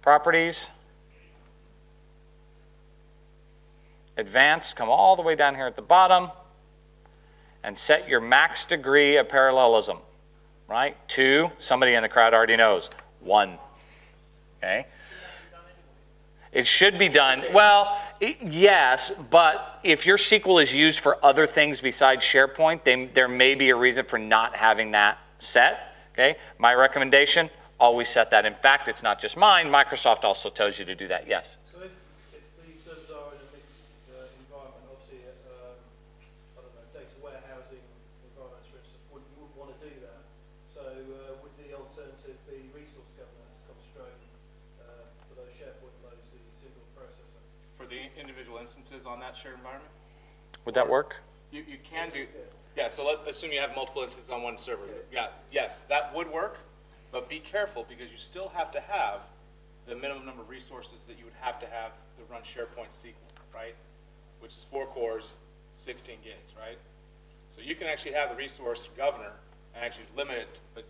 properties, advanced, come all the way down here at the bottom, and set your max degree of parallelism, right? Two, somebody in the crowd already knows, one, okay? It should be done, well, yes, but if your SQL is used for other things besides SharePoint, then there may be a reason for not having that set, okay? My recommendation, always set that. In fact, it's not just mine. Microsoft also tells you to do that. Yes. So if, if the servers are in a mixed uh, environment, obviously, um, I don't know, data warehousing environments, for instance, would, you would want to do that. So uh, would the alternative be resource governance constraint uh, for those SharePoint loads, the single processor? For the individual instances on that shared environment? Would that work? You, you can do, yeah, so let's assume you have multiple instances on one server. Yeah, yes, that would work, but be careful because you still have to have the minimum number of resources that you would have to have to run SharePoint SQL, right? Which is four cores, 16 gigs, right? So you can actually have the resource governor and actually limit it, but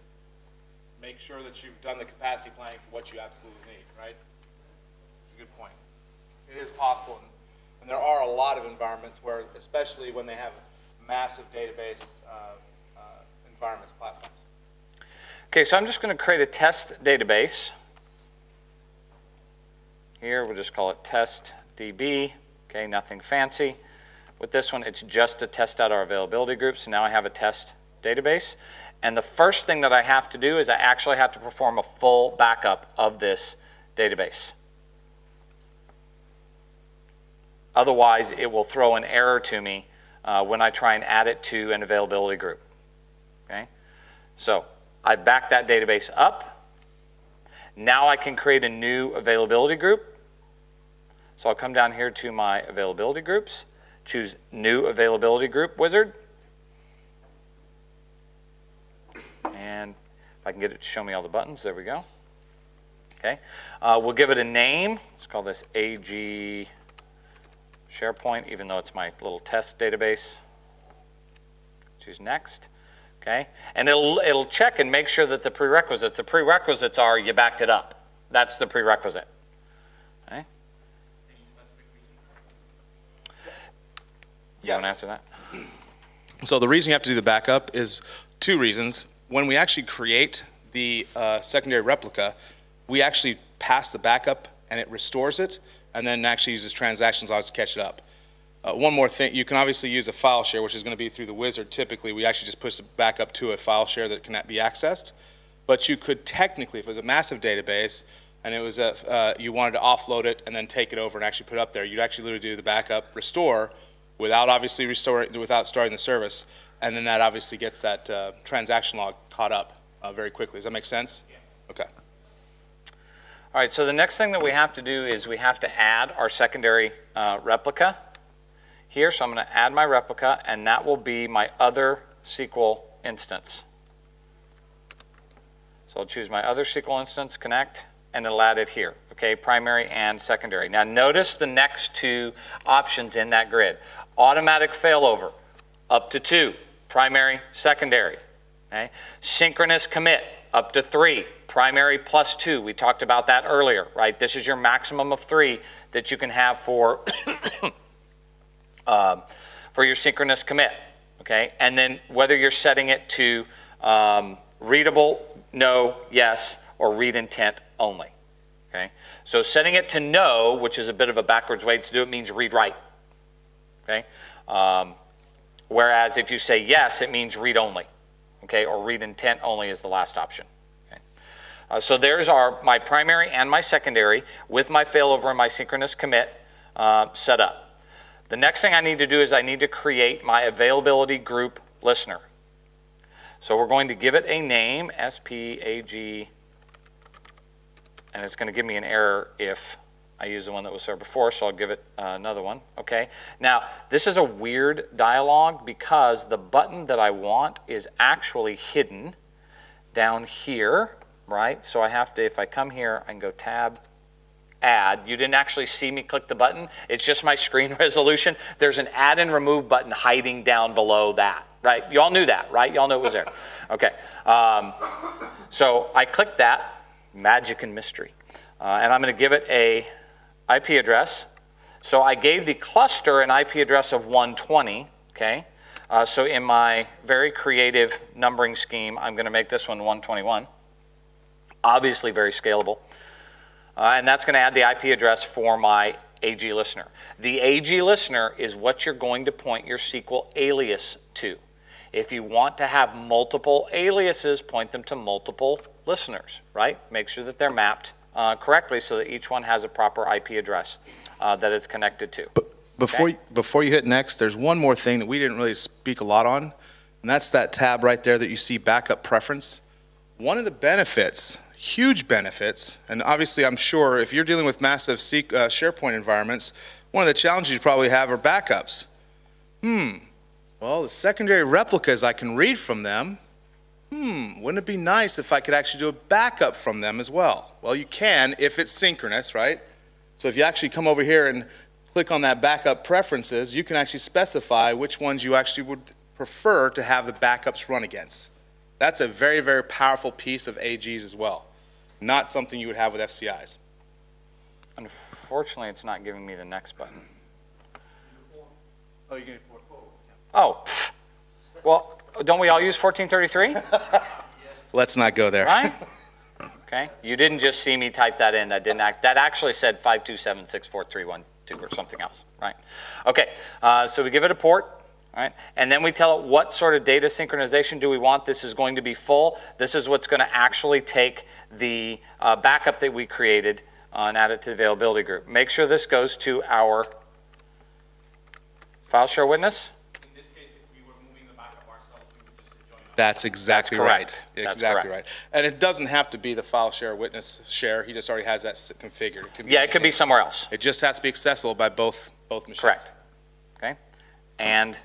make sure that you've done the capacity planning for what you absolutely need, right? It's a good point. It is possible, and, and there are a lot of environments where, especially when they have massive database uh, uh, environments, platforms. Okay, so I'm just going to create a test database. Here, we'll just call it test DB. Okay, nothing fancy. With this one, it's just to test out our availability group. So now I have a test database. And the first thing that I have to do is I actually have to perform a full backup of this database. Otherwise, it will throw an error to me uh, when I try and add it to an availability group. Okay? So I back that database up. Now I can create a new availability group. So I'll come down here to my availability groups, choose new availability group wizard. And if I can get it to show me all the buttons, there we go. Okay, uh, we'll give it a name. Let's call this AG SharePoint, even though it's my little test database. Choose next. Okay, and it'll it'll check and make sure that the prerequisites. The prerequisites are you backed it up. That's the prerequisite. Okay. You want to answer that? So the reason you have to do the backup is two reasons. When we actually create the uh, secondary replica, we actually pass the backup and it restores it, and then actually uses transactions logs to catch it up. Uh, one more thing, you can obviously use a file share, which is going to be through the wizard. Typically, we actually just push it back up to a file share that can be accessed. But you could technically, if it was a massive database and it was a, uh, you wanted to offload it and then take it over and actually put it up there, you'd actually literally do the backup, restore, without obviously restoring, without starting the service, and then that obviously gets that uh, transaction log caught up uh, very quickly. Does that make sense? Okay. All right, so the next thing that we have to do is we have to add our secondary uh, replica here. So I'm going to add my replica, and that will be my other SQL instance. So I'll choose my other SQL instance, connect, and it'll add it here, okay, primary and secondary. Now notice the next two options in that grid. Automatic failover. up to two, primary, secondary. Okay? Synchronous commit, up to three, primary plus two. We talked about that earlier, right? This is your maximum of three that you can have for, um, for your synchronous commit. Okay? And then whether you're setting it to um, readable, no, yes, or read intent only. Okay? So setting it to no, which is a bit of a backwards way to do it, means read write. Okay? Um, whereas if you say yes, it means read only. Okay? Or read intent only is the last option. Uh, so there's our my primary and my secondary with my failover and my synchronous commit uh, set up. The next thing I need to do is I need to create my availability group listener. So we're going to give it a name, SPAG and it's going to give me an error if I use the one that was there before, so I'll give it uh, another one, okay? Now, this is a weird dialog because the button that I want is actually hidden down here, right? So I have to, if I come here, I can go tab, add. You didn't actually see me click the button. It's just my screen resolution. There's an add and remove button hiding down below that, right? You all knew that, right? You all knew it was there. Okay. Um, so I click that magic and mystery. Uh, and I'm going to give it a IP address. So I gave the cluster an IP address of 120, okay? Uh, so in my very creative numbering scheme, I'm going to make this one 121. Obviously very scalable. Uh, and that's going to add the IP address for my AG listener. The AG listener is what you're going to point your SQL alias to. If you want to have multiple aliases, point them to multiple listeners, right? Make sure that they're mapped uh, correctly so that each one has a proper IP address uh, that it's connected to. But before, Okay. you- before you hit next, there's one more thing that we didn't really speak a lot on, and that's that tab right there that you see backup preference. One of the benefits, huge benefits, and obviously I'm sure if you're dealing with massive uh, SharePoint environments, one of the challenges you probably have are backups. Hmm, well, the secondary replicas, I can read from them. Hmm, wouldn't it be nice if I could actually do a backup from them as well? Well, you can if it's synchronous, right? So if you actually come over here and click on that backup preferences, you can actually specify which ones you actually would prefer to have the backups run against. That's a very, very powerful piece of AGs as well. Not something you would have with FCIs. Unfortunately, it's not giving me the next button. Oh, you Oh, pff. well, don't we all use 1433, Let's not go there. right? Okay, you didn't just see me type that in, that didn't act, that actually said 5276431 or something else, right? Okay, uh, so we give it a port, all right? And then we tell it what sort of data synchronization do we want. This is going to be full. This is what's going to actually take the uh, backup that we created uh, and add it to the availability group. Make sure this goes to our file share witness. In this case, if we were moving the backup ourselves, we would just join. That's exactly That's right. That's Exactly correct. right. And it doesn't have to be the file share witness share. He just already has that configured. It can Yeah, it could be somewhere else. It just has to be accessible by both, both machines. Correct. Okay? And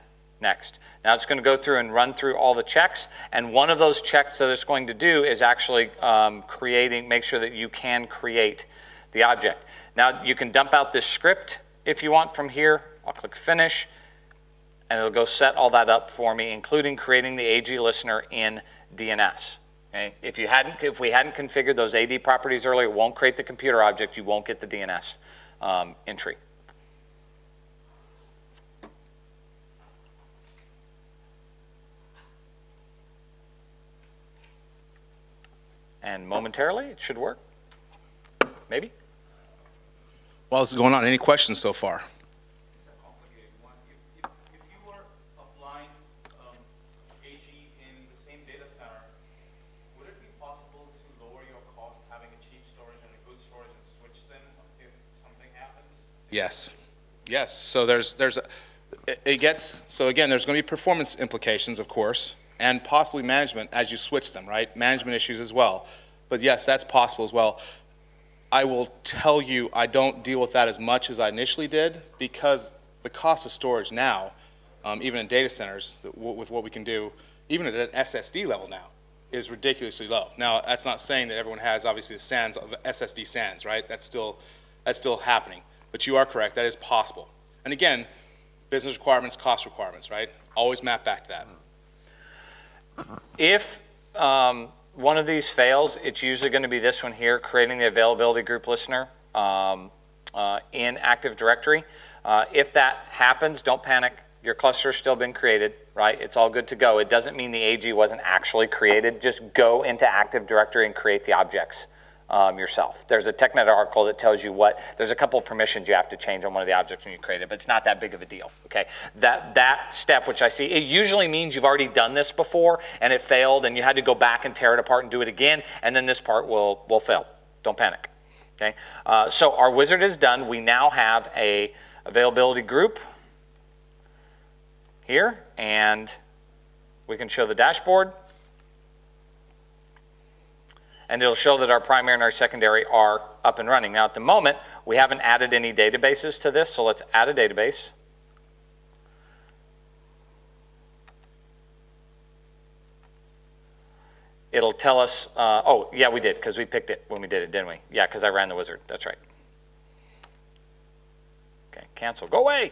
next. Now it's going to go through and run through all the checks, and one of those checks that it's going to do is actually um, creating, make sure that you can create the object. Now you can dump out this script if you want from here. I'll click Finish, and it'll go set all that up for me, including creating the AG listener in DNS. Okay? If you hadn't, if we hadn't configured those AD properties earlier, it won't create the computer object. You won't get the DNS um, entry. And momentarily, it should work. Maybe? While this is going on, any questions so far? Yes. Yes. So there's, there's, it gets, so again, there's going to be performance implications, of course, and possibly management as you switch them, right? Management issues as well. But yes, that's possible as well. I will tell you, I don't deal with that as much as I initially did because the cost of storage now, um, even in data centers, with what we can do, even at an SSD level now, is ridiculously low. Now, that's not saying that everyone has obviously the SANs of SSD SANs, right? That's still, that's still happening. But you are correct, that is possible. And again, business requirements, cost requirements, right? Always map back to that. If um, one of these fails, it's usually going to be this one here, creating the availability group listener um, uh, in Active Directory. Uh, if that happens, don't panic. Your cluster cluster's still been created, right? It's all good to go. It doesn't mean the AG wasn't actually created. Just go into Active Directory and create the objects um, yourself. There's a TechNet article that tells you what, there's a couple of permissions you have to change on one of the objects when you create it, but it's not that big of a deal, okay? That, that step, which I see, it usually means you've already done this before and it failed and you had to go back and tear it apart and do it again, and then this part will, will fail. Don't panic, okay? Uh, so our wizard is done. We now have a availability group here, and we can show the dashboard and it'll show that our primary and our secondary are up and running. Now, at the moment, we haven't added any databases to this, so let's add a database. It'll tell us, uh, oh, yeah, we did, because we picked it when we did it, didn't we? Yeah, because I ran the wizard. That's right. Okay, cancel. Go away.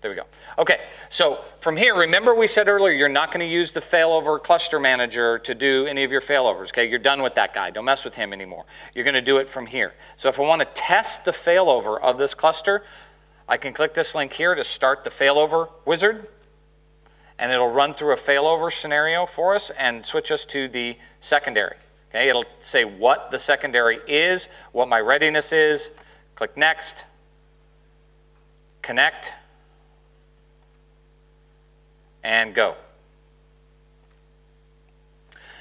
There we go. Okay, so from here, remember we said earlier, you're not going to use the failover cluster manager to do any of your failovers, okay? You're done with that guy. Don't mess with him anymore. You're going to do it from here. So if I want to test the failover of this cluster, I can click this link here to start the failover wizard, and it'll run through a failover scenario for us and switch us to the secondary. Okay, it'll say what the secondary is, what my readiness is. Click next, connect, and go.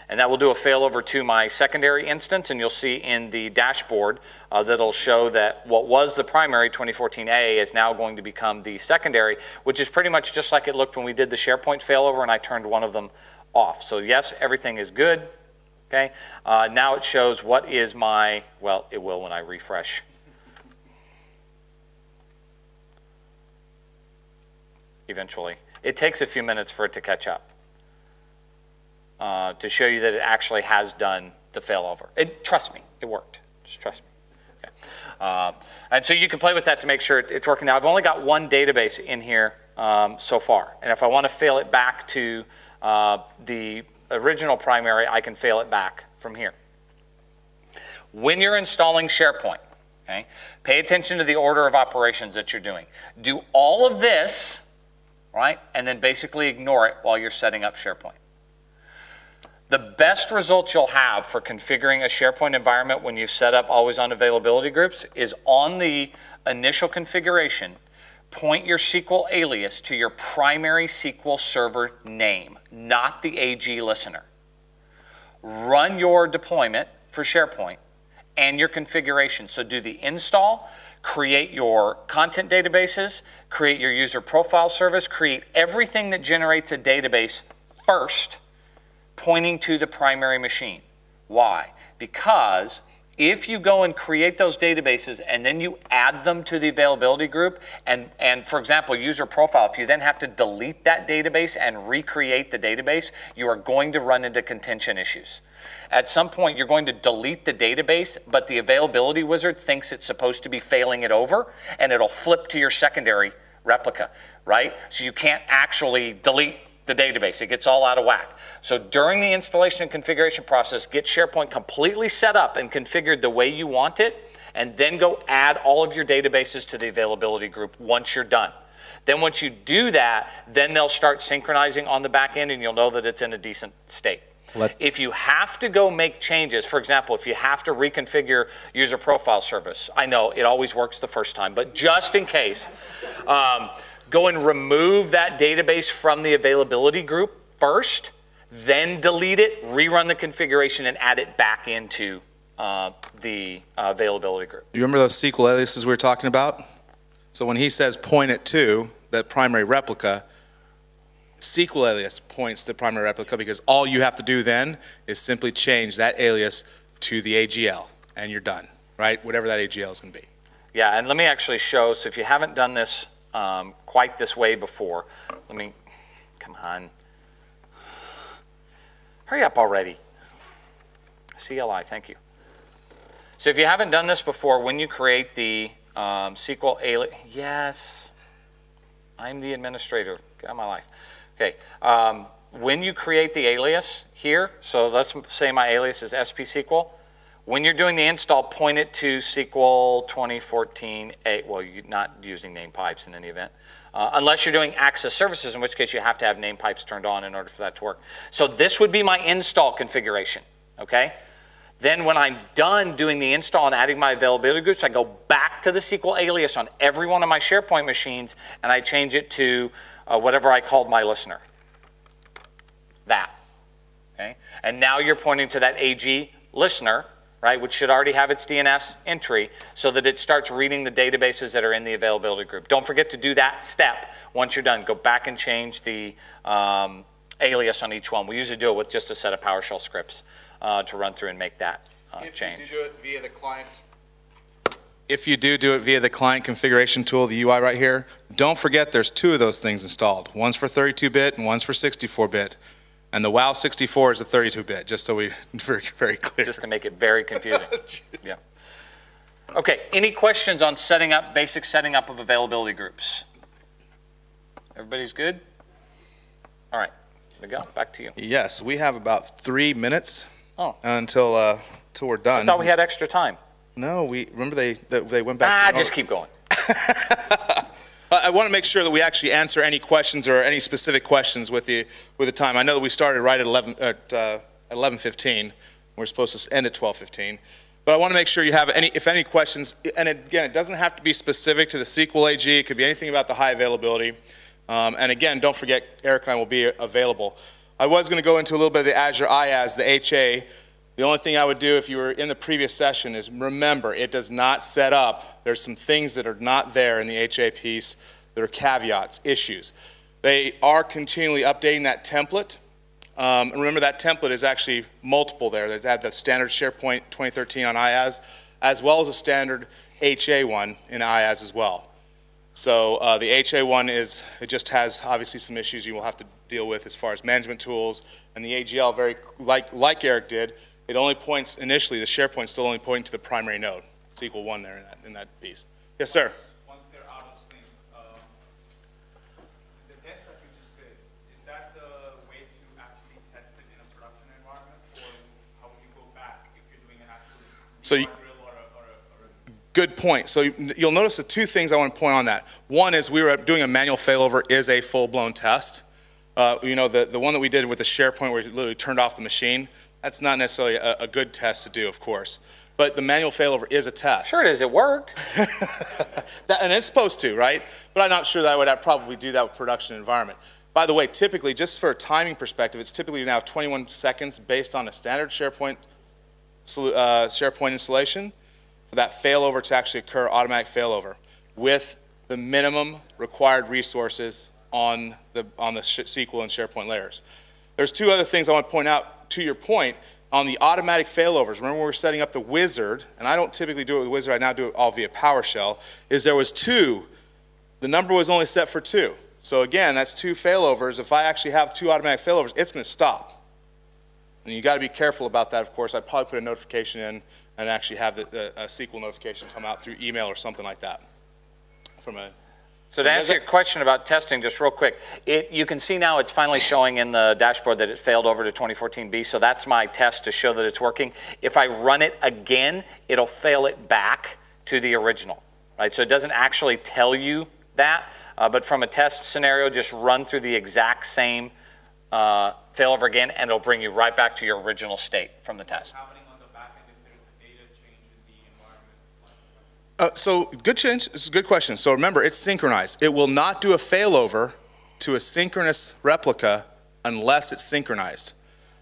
And that will do a failover to my secondary instance, and you'll see in the dashboard uh, that'll show that what was the primary 2014A is now going to become the secondary, which is pretty much just like it looked when we did the SharePoint failover and I turned one of them off. So yes, everything is good. Okay. Uh, now it shows what is my, well, it will when I refresh. Eventually. It takes a few minutes for it to catch up uh, to show you that it actually has done the failover. It, trust me, it worked. Just trust me. Okay. Uh, and so you can play with that to make sure it's working. Now, I've only got one database in here um, so far. And if I want to fail it back to uh, the original primary, I can fail it back from here. When you're installing SharePoint, okay, pay attention to the order of operations that you're doing. Do all of this right? And then basically ignore it while you're setting up SharePoint. The best results you'll have for configuring a SharePoint environment when you've set up always on availability groups is on the initial configuration, point your SQL alias to your primary SQL server name, not the AG listener. Run your deployment for SharePoint and your configuration. So do the install, create your content databases, create your user profile service, create everything that generates a database first, pointing to the primary machine. Why? Because if you go and create those databases and then you add them to the availability group, and, and for example, user profile, if you then have to delete that database and recreate the database, you are going to run into contention issues. At some point, you're going to delete the database, but the availability wizard thinks it's supposed to be failing it over, and it'll flip to your secondary replica, right? So you can't actually delete the database. It gets all out of whack. So during the installation and configuration process, get SharePoint completely set up and configured the way you want it, and then go add all of your databases to the availability group once you're done. Then once you do that, then they'll start synchronizing on the back end and you'll know that it's in a decent state. Let if you have to go make changes, for example, if you have to reconfigure user profile service, I know it always works the first time, but just in case, um, go and remove that database from the availability group first, then delete it, rerun the configuration, and add it back into uh, the uh, availability group. You remember those SQL aliases we were talking about? So when he says point it to that primary replica, SQL alias points to primary replica because all you have to do then is simply change that alias to the AGL and you're done, right? Whatever that AGL is going to be. Yeah, and let me actually show, so if you haven't done this um, quite this way before, let me, come on. Hurry up already. CLI, thank you. So if you haven't done this before, when you create the um, SQL alias, yes, I'm the administrator. Get out of my life. Okay. Um, when you create the alias here, so let's say my alias is SP SQL. When you're doing the install, point it to SQL 2014. A, well, you're not using name pipes in any event. Uh, unless you're doing access services, in which case you have to have name pipes turned on in order for that to work. So this would be my install configuration, okay? Then when I'm done doing the install and adding my availability groups, I go back to the SQL alias on every one of my SharePoint machines and I change it to uh, whatever I called my listener. That, okay? And now you're pointing to that AG listener right, which should already have its DNS entry so that it starts reading the databases that are in the availability group. Don't forget to do that step once you're done. Go back and change the um, alias on each one. We usually do it with just a set of PowerShell scripts uh, to run through and make that uh, If change. you do it via the client. If you do do it via the client configuration tool, the UI right here, don't forget there's two of those things installed. One's for 32-bit and one's for 64-bit. And the WoW 64 is a 32-bit, just so we very very clear. Just to make it very confusing. yeah. Okay, any questions on setting up, basic setting up of availability groups? Everybody's good? All right, Miguel, back to you. Yes, we have about three minutes Oh. until uh, until we're done. I thought we had extra time. No, we remember they they went back. Ah, just keep going. I, want to make sure that we actually answer any questions or any specific questions with the with the time. I know that we started right at 11 at uh, 11:15. We're supposed to end at 12:15. But I want to make sure you have any, if any questions, and again, it doesn't have to be specific to the SQL AG. It could be anything about the high availability. Um, and again, don't forget, Erica will be available. I was going to go into a little bit of the Azure IaaS, the HA. The only thing I would do if you were in the previous session is remember, it does not set up. There's some things that are not there in the HA piece that are caveats, issues. They are continually updating that template. Um, and remember that template is actually multiple there. They had the standard SharePoint 2013 on IaaS, as well as a standard HA one in IaaS as well. So uh, the HA one is, it just has obviously some issues you will have to deal with as far as management tools. And the AGL, very like, like Eric did, it only points, initially, the SharePoint is still only pointing to the primary node. It's equal one there in that, in that piece. Yes, sir. Once they're out of sync, um, the test that you just did, is that the way to actually test it in a production environment? Or how would you go back if you're doing an actual So you- or a, or a, or a Good point. So you- you'll notice the two things I want to point on that. One is we were doing a manual failover is a full-blown test. Uh, you know, the, the one that we did with the SharePoint where we literally turned off the machine, that's not necessarily a, a good test to do, of course. But the manual failover is a test. Sure it is, it worked. That, and it's supposed to, right? But I'm not sure that I would probably do that with production environment. By the way, typically, just for a timing perspective, it's typically now 21 seconds based on a standard SharePoint, uh, SharePoint installation for that failover to actually occur, automatic failover, with the minimum required resources on the, on the SQL and SharePoint layers. There's two other things I want to point out to your point. On the automatic failovers, remember when we were setting up the wizard, and I don't typically do it with wizard, I now do it all via PowerShell, is there was two, the number was only set for two. So again, that's two failovers. If I actually have two automatic failovers, it's going to stop. And you got to be careful about that, of course. I'd probably put a notification in and actually have the, the, a SQL notification come out through email or something like that. From a, So to answer your question about testing, just real quick, it, you can see now it's finally showing in the dashboard that it failed over to 2014B, so that's my test to show that it's working. If I run it again, it'll fail it back to the original, right? So it doesn't actually tell you that, uh, but from a test scenario, just run through the exact same uh, failover again, and it'll bring you right back to your original state from the test. happening on the back end if there's a data change in the environment. Uh, so good change. Is a good question. So remember, it's synchronized. It will not do a failover to a synchronous replica unless it's synchronized.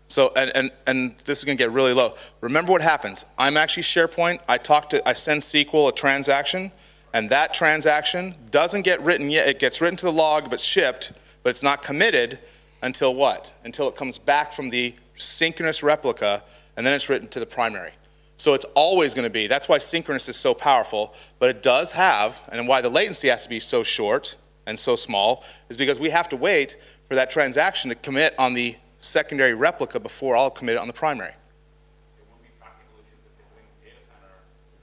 So, and, and, and this is going to get really low. Remember what happens. I'm actually SharePoint. I talk to, I send SQL a transaction, and that transaction doesn't get written yet. It gets written to the log, but shipped, but it's not committed until what? Until it comes back from the synchronous replica, and then it's written to the primary. So it's always going to be, that's why synchronous is so powerful, but it does have, and why the latency has to be so short and so small, is because we have to wait for that transaction to commit on the secondary replica before I'll commit it on the primary.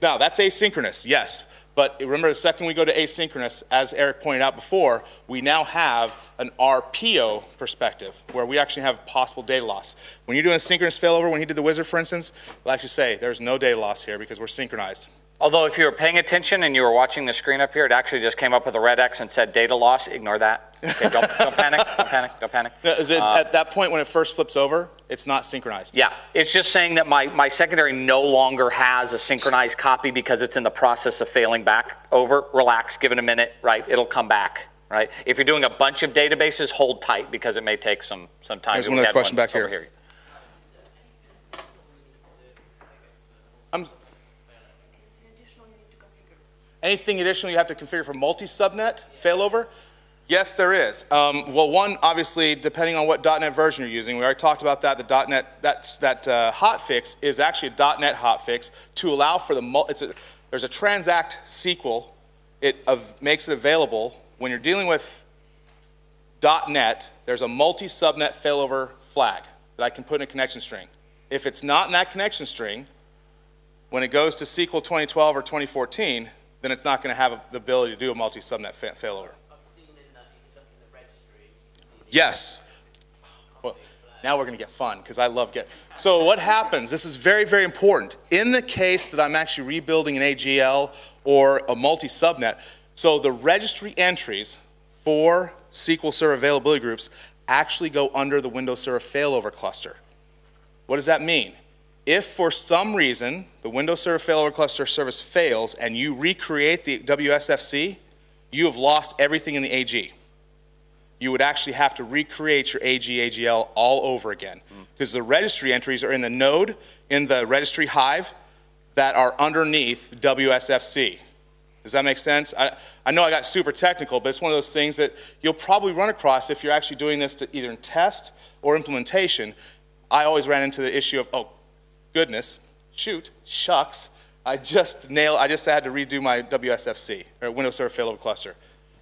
Now, that's asynchronous, yes, But remember, the second we go to asynchronous, as Eric pointed out before, we now have an RPO perspective, where we actually have possible data loss. When you're doing a synchronous failover, when he did the wizard, for instance, we'll actually say, there's no data loss here because we're synchronized. Although if you were paying attention and you were watching the screen up here, it actually just came up with a red X and said data loss. Ignore that. Okay, don't, don't panic, don't panic, don't panic. Now, Is it, uh, at that point, when it first flips over, it's not synchronized? Yeah, it's just saying that my, my secondary no longer has a synchronized copy because it's in the process of failing back over. Relax, give it a minute, right? It'll come back, right? If you're doing a bunch of databases, hold tight because it may take some, some time. There's We one other question back over here. I'm, Is it additional you need to configure? Anything additional you have to configure for multi-subnet failover? Yes, there is. Um, well, one, obviously, depending on what .NET version you're using, we already talked about that. The .NET that's, that uh, hotfix is actually a .NET hotfix to allow for the it's a, there's a transact SQL. It makes it available when you're dealing with .NET. There's a multi-subnet failover flag that I can put in a connection string. If it's not in that connection string, when it goes to SQL 2012 or 2014, then it's not going to have the ability to do a multi-subnet fa- failover. I've seen in, uh, if you look in the registry, Yes. Well, now we're going to get fun because I love get. So what happens? This is very, very important. In the case that I'm actually rebuilding an AGL or a multi-subnet, so the registry entries for SQL Server availability groups actually go under the Windows Server failover cluster. What does that mean? If for some reason the Windows Server failover cluster service fails and you recreate the WSFC, you have lost everything in the AG you would actually have to recreate your AG, AGL all over again. Mm. Because the registry entries are in the node, in the registry hive, that are underneath WSFC. Does that make sense? I, I know I got super technical, but it's one of those things that you'll probably run across if you're actually doing this to either in test or implementation. I always ran into the issue of, oh, goodness, shoot, shucks, I just nailed, I just had to redo my WSFC, or Windows Server Failover Cluster.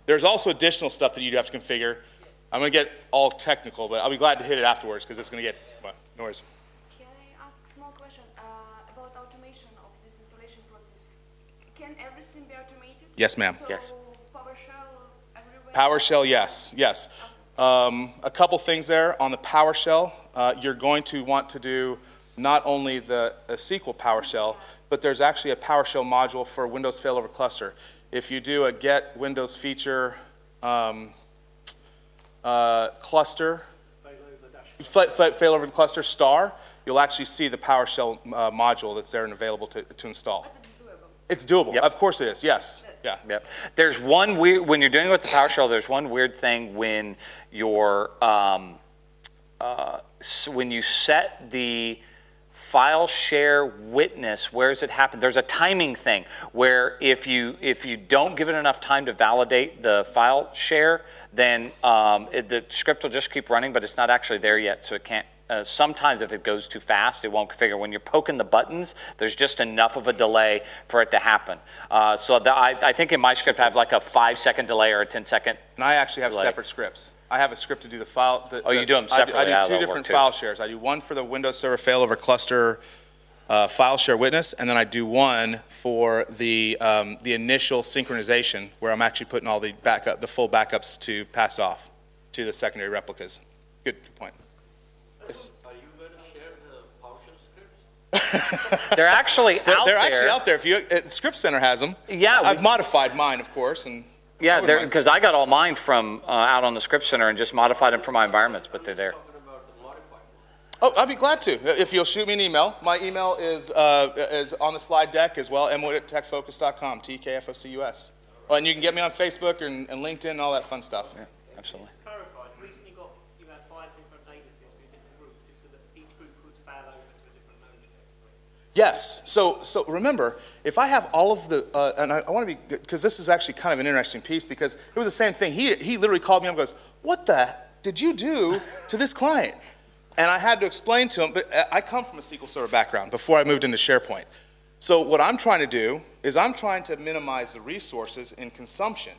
There's also additional stuff that you have to configure. I'm going to get all technical, but I'll be glad to hit it afterwards because it's going to get well, noise. Can I ask a small question uh, about automation of this installation process? Can everything be automated? Yes, ma'am. So Yes. PowerShell? PowerShell, yes, yes. Um, a couple things there on the PowerShell. Uh, you're going to want to do not only the a SQL PowerShell, but there's actually a PowerShell module for Windows Failover Cluster. If you do a get Windows feature um, uh, cluster, fa- fa- failover cluster star, you'll actually see the PowerShell uh, module that's there and available to, to install. It's doable. Yep. Of course it is. Yes. Yeah. Yep. There's one weird, when you're doing it with the PowerShell, there's one weird thing when you're, um, uh, s- when you set the file share witness, where does it happen? There's a timing thing where if you, if you don't give it enough time to validate the file share, then um, it, the script will just keep running, but it's not actually there yet, so it can't uh, sometimes if it goes too fast, it won't configure. When you're poking the buttons, there's just enough of a delay for it to happen. Uh, so the, I, I think in my script I have like a five second delay or a 10 second. And I actually have Like- separate scripts. I have a script to do the file. the- Oh, you the- do 'em I separately. I do two different file shares. I do one for the Windows Server failover cluster uh, file share witness, and then I do one for the, um, the initial synchronization, where I'm actually putting all the backup, the full backups to pass off to the secondary replicas. Good, good point. Yes. Are you going to share the PowerShell scripts? They're actually They're, out they're there. actually out there. If you, uh, Script Center has them. Yeah, I've we- modified mine, of course, and Yeah, because I got all mine from uh, out on the script center and just modified them for my environments, but they're there. Talking about the modified one. Oh, I'd be glad to. If you'll shoot me an email, my email is uh, is on the slide deck as well. Mwood at techfocus.com. T K F O C U S. Oh, and you can get me on Facebook and, and LinkedIn and all that fun stuff. Yeah, absolutely. clarified, the reason you got, you had five different data sets with different groups is so that each group could fail over to a different node effectively. Yes. So so remember, if I have all of the uh, and I, I want to be because this is actually kind of an interesting piece because it was the same thing. He he literally called me up and goes, "What the did you do to this client?" And I had to explain to him. But I come from a SQL Server background before I moved into SharePoint. So what I'm trying to do is I'm trying to minimize the resources in consumption.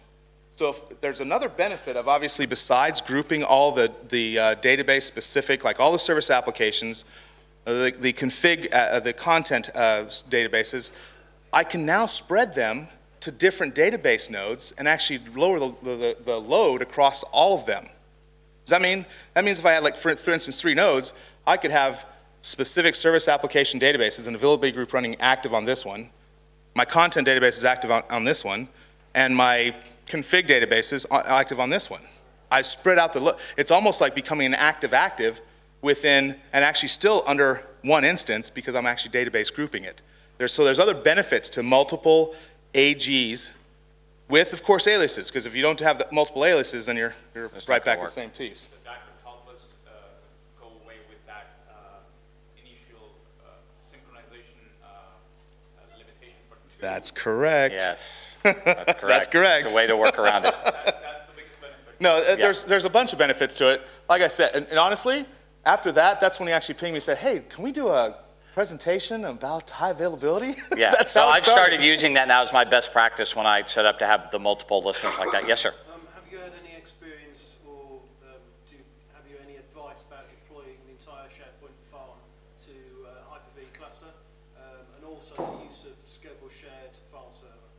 So if there's another benefit of obviously besides grouping all the, the uh, database specific, like all the service applications, uh, the, the config, uh, the content uh, databases, I can now spread them to different database nodes and actually lower the, the, the load across all of them. Does that mean, that means if I had like, for, for instance, three nodes, I could have specific service application databases, an availability group running active on this one, my content database is active on, on this one, and my config database is active on this one. I spread out the, lo- it's almost like becoming an active-active within, and actually still under one instance because I'm actually database grouping it. There's, so there's other benefits to multiple AGs with, of course, aliases, because if you don't have the multiple aliases, then you're, you're That's right back gonna at the same piece. So that would help us uh, go away with that uh, initial uh, synchronization limitation for two. That's correct. Yes, that's correct. That's correct. It's a way to work around it. That- That's the biggest benefit. No, uh, there's, there's a bunch of benefits to it. Like I said, and, and honestly, after that, that's when he actually pinged me and said, hey, can we do a presentation about high availability? Yeah, that's so how I've started using that now as my best practice when I set up to have the multiple listeners like that. Yes, sir. Um, have you had any experience or um, do, have you any advice about deploying the entire SharePoint farm to uh, Hyper-V cluster um, and also the use of scalable shared file server?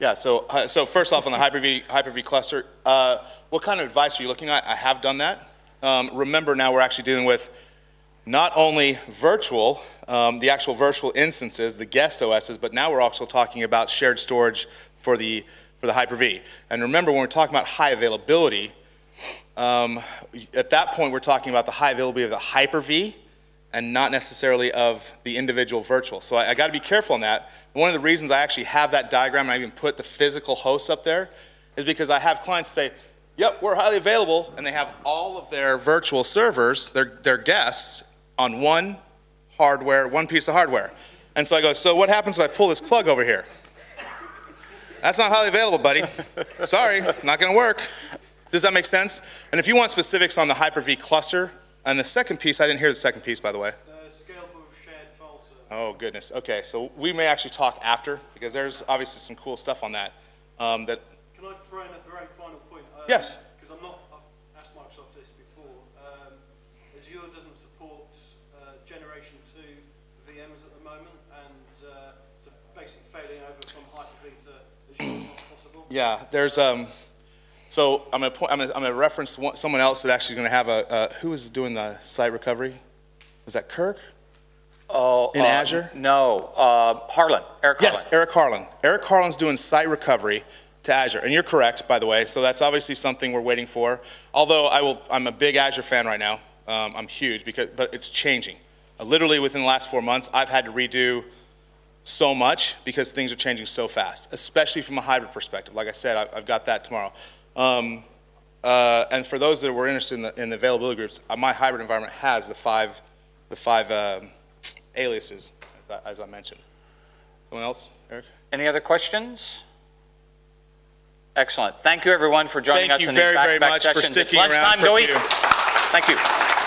Yeah, so, uh, so first off, on the Hyper-V, Hyper-V cluster, uh, what kind of advice are you looking at? I have done that. Um, remember now we're actually dealing with not only virtual, um, the actual virtual instances, the guest OSs, but now we're also talking about shared storage for the, for the Hyper-V. And remember, when we're talking about high availability, um, at that point, we're talking about the high availability of the Hyper-V and not necessarily of the individual virtual. So I, I got to be careful on that. One of the reasons I actually have that diagram and I even put the physical hosts up there is because I have clients say, yep, we're highly available, and they have all of their virtual servers, their, their guests, on one hardware, one piece of hardware. And so I go, so what happens if I pull this plug over here? That's not highly available, buddy. Sorry, not going to work. Does that make sense? And if you want specifics on the Hyper-V cluster, and the second piece, I didn't hear the second piece, by the way. The scalable shared file. Oh, goodness. Okay, so we may actually talk after, because there's obviously some cool stuff on that. Um, that Can I throw in a very final point? Yes. Because I'm not, I've asked Microsoft this before. Um, Azure doesn't support uh, Generation 2 VMs at the moment, and uh, so basically failing over from Hyper-V to Azure is not possible. Yeah, there's um, so I'm gonna point, I'm gonna, I'm gonna reference one, someone else that actually gonna have a uh, who is doing the site recovery? Was that Kirk? Oh, In uh, Azure? No, uh, Harlan, Eric Harlan. Yes, Eric Harlan. Eric Harlan's doing site recovery to Azure, and you're correct, by the way. So that's obviously something we're waiting for. Although I will, I'm a big Azure fan right now. Um, I'm huge because, but it's changing. Uh, literally within the last four months, I've had to redo so much because things are changing so fast, especially from a hybrid perspective. Like I said, I, I've got that tomorrow. Um, uh, and for those that were interested in the, in the availability groups, uh, my hybrid environment has the five, the five um aliases, as I, as I mentioned. Someone else, Eric? Any other questions? Excellent. Thank you, everyone, for joining Thank us you in these very, very back-to-back much for sessions. It's sticking around for Go a few. Thank you.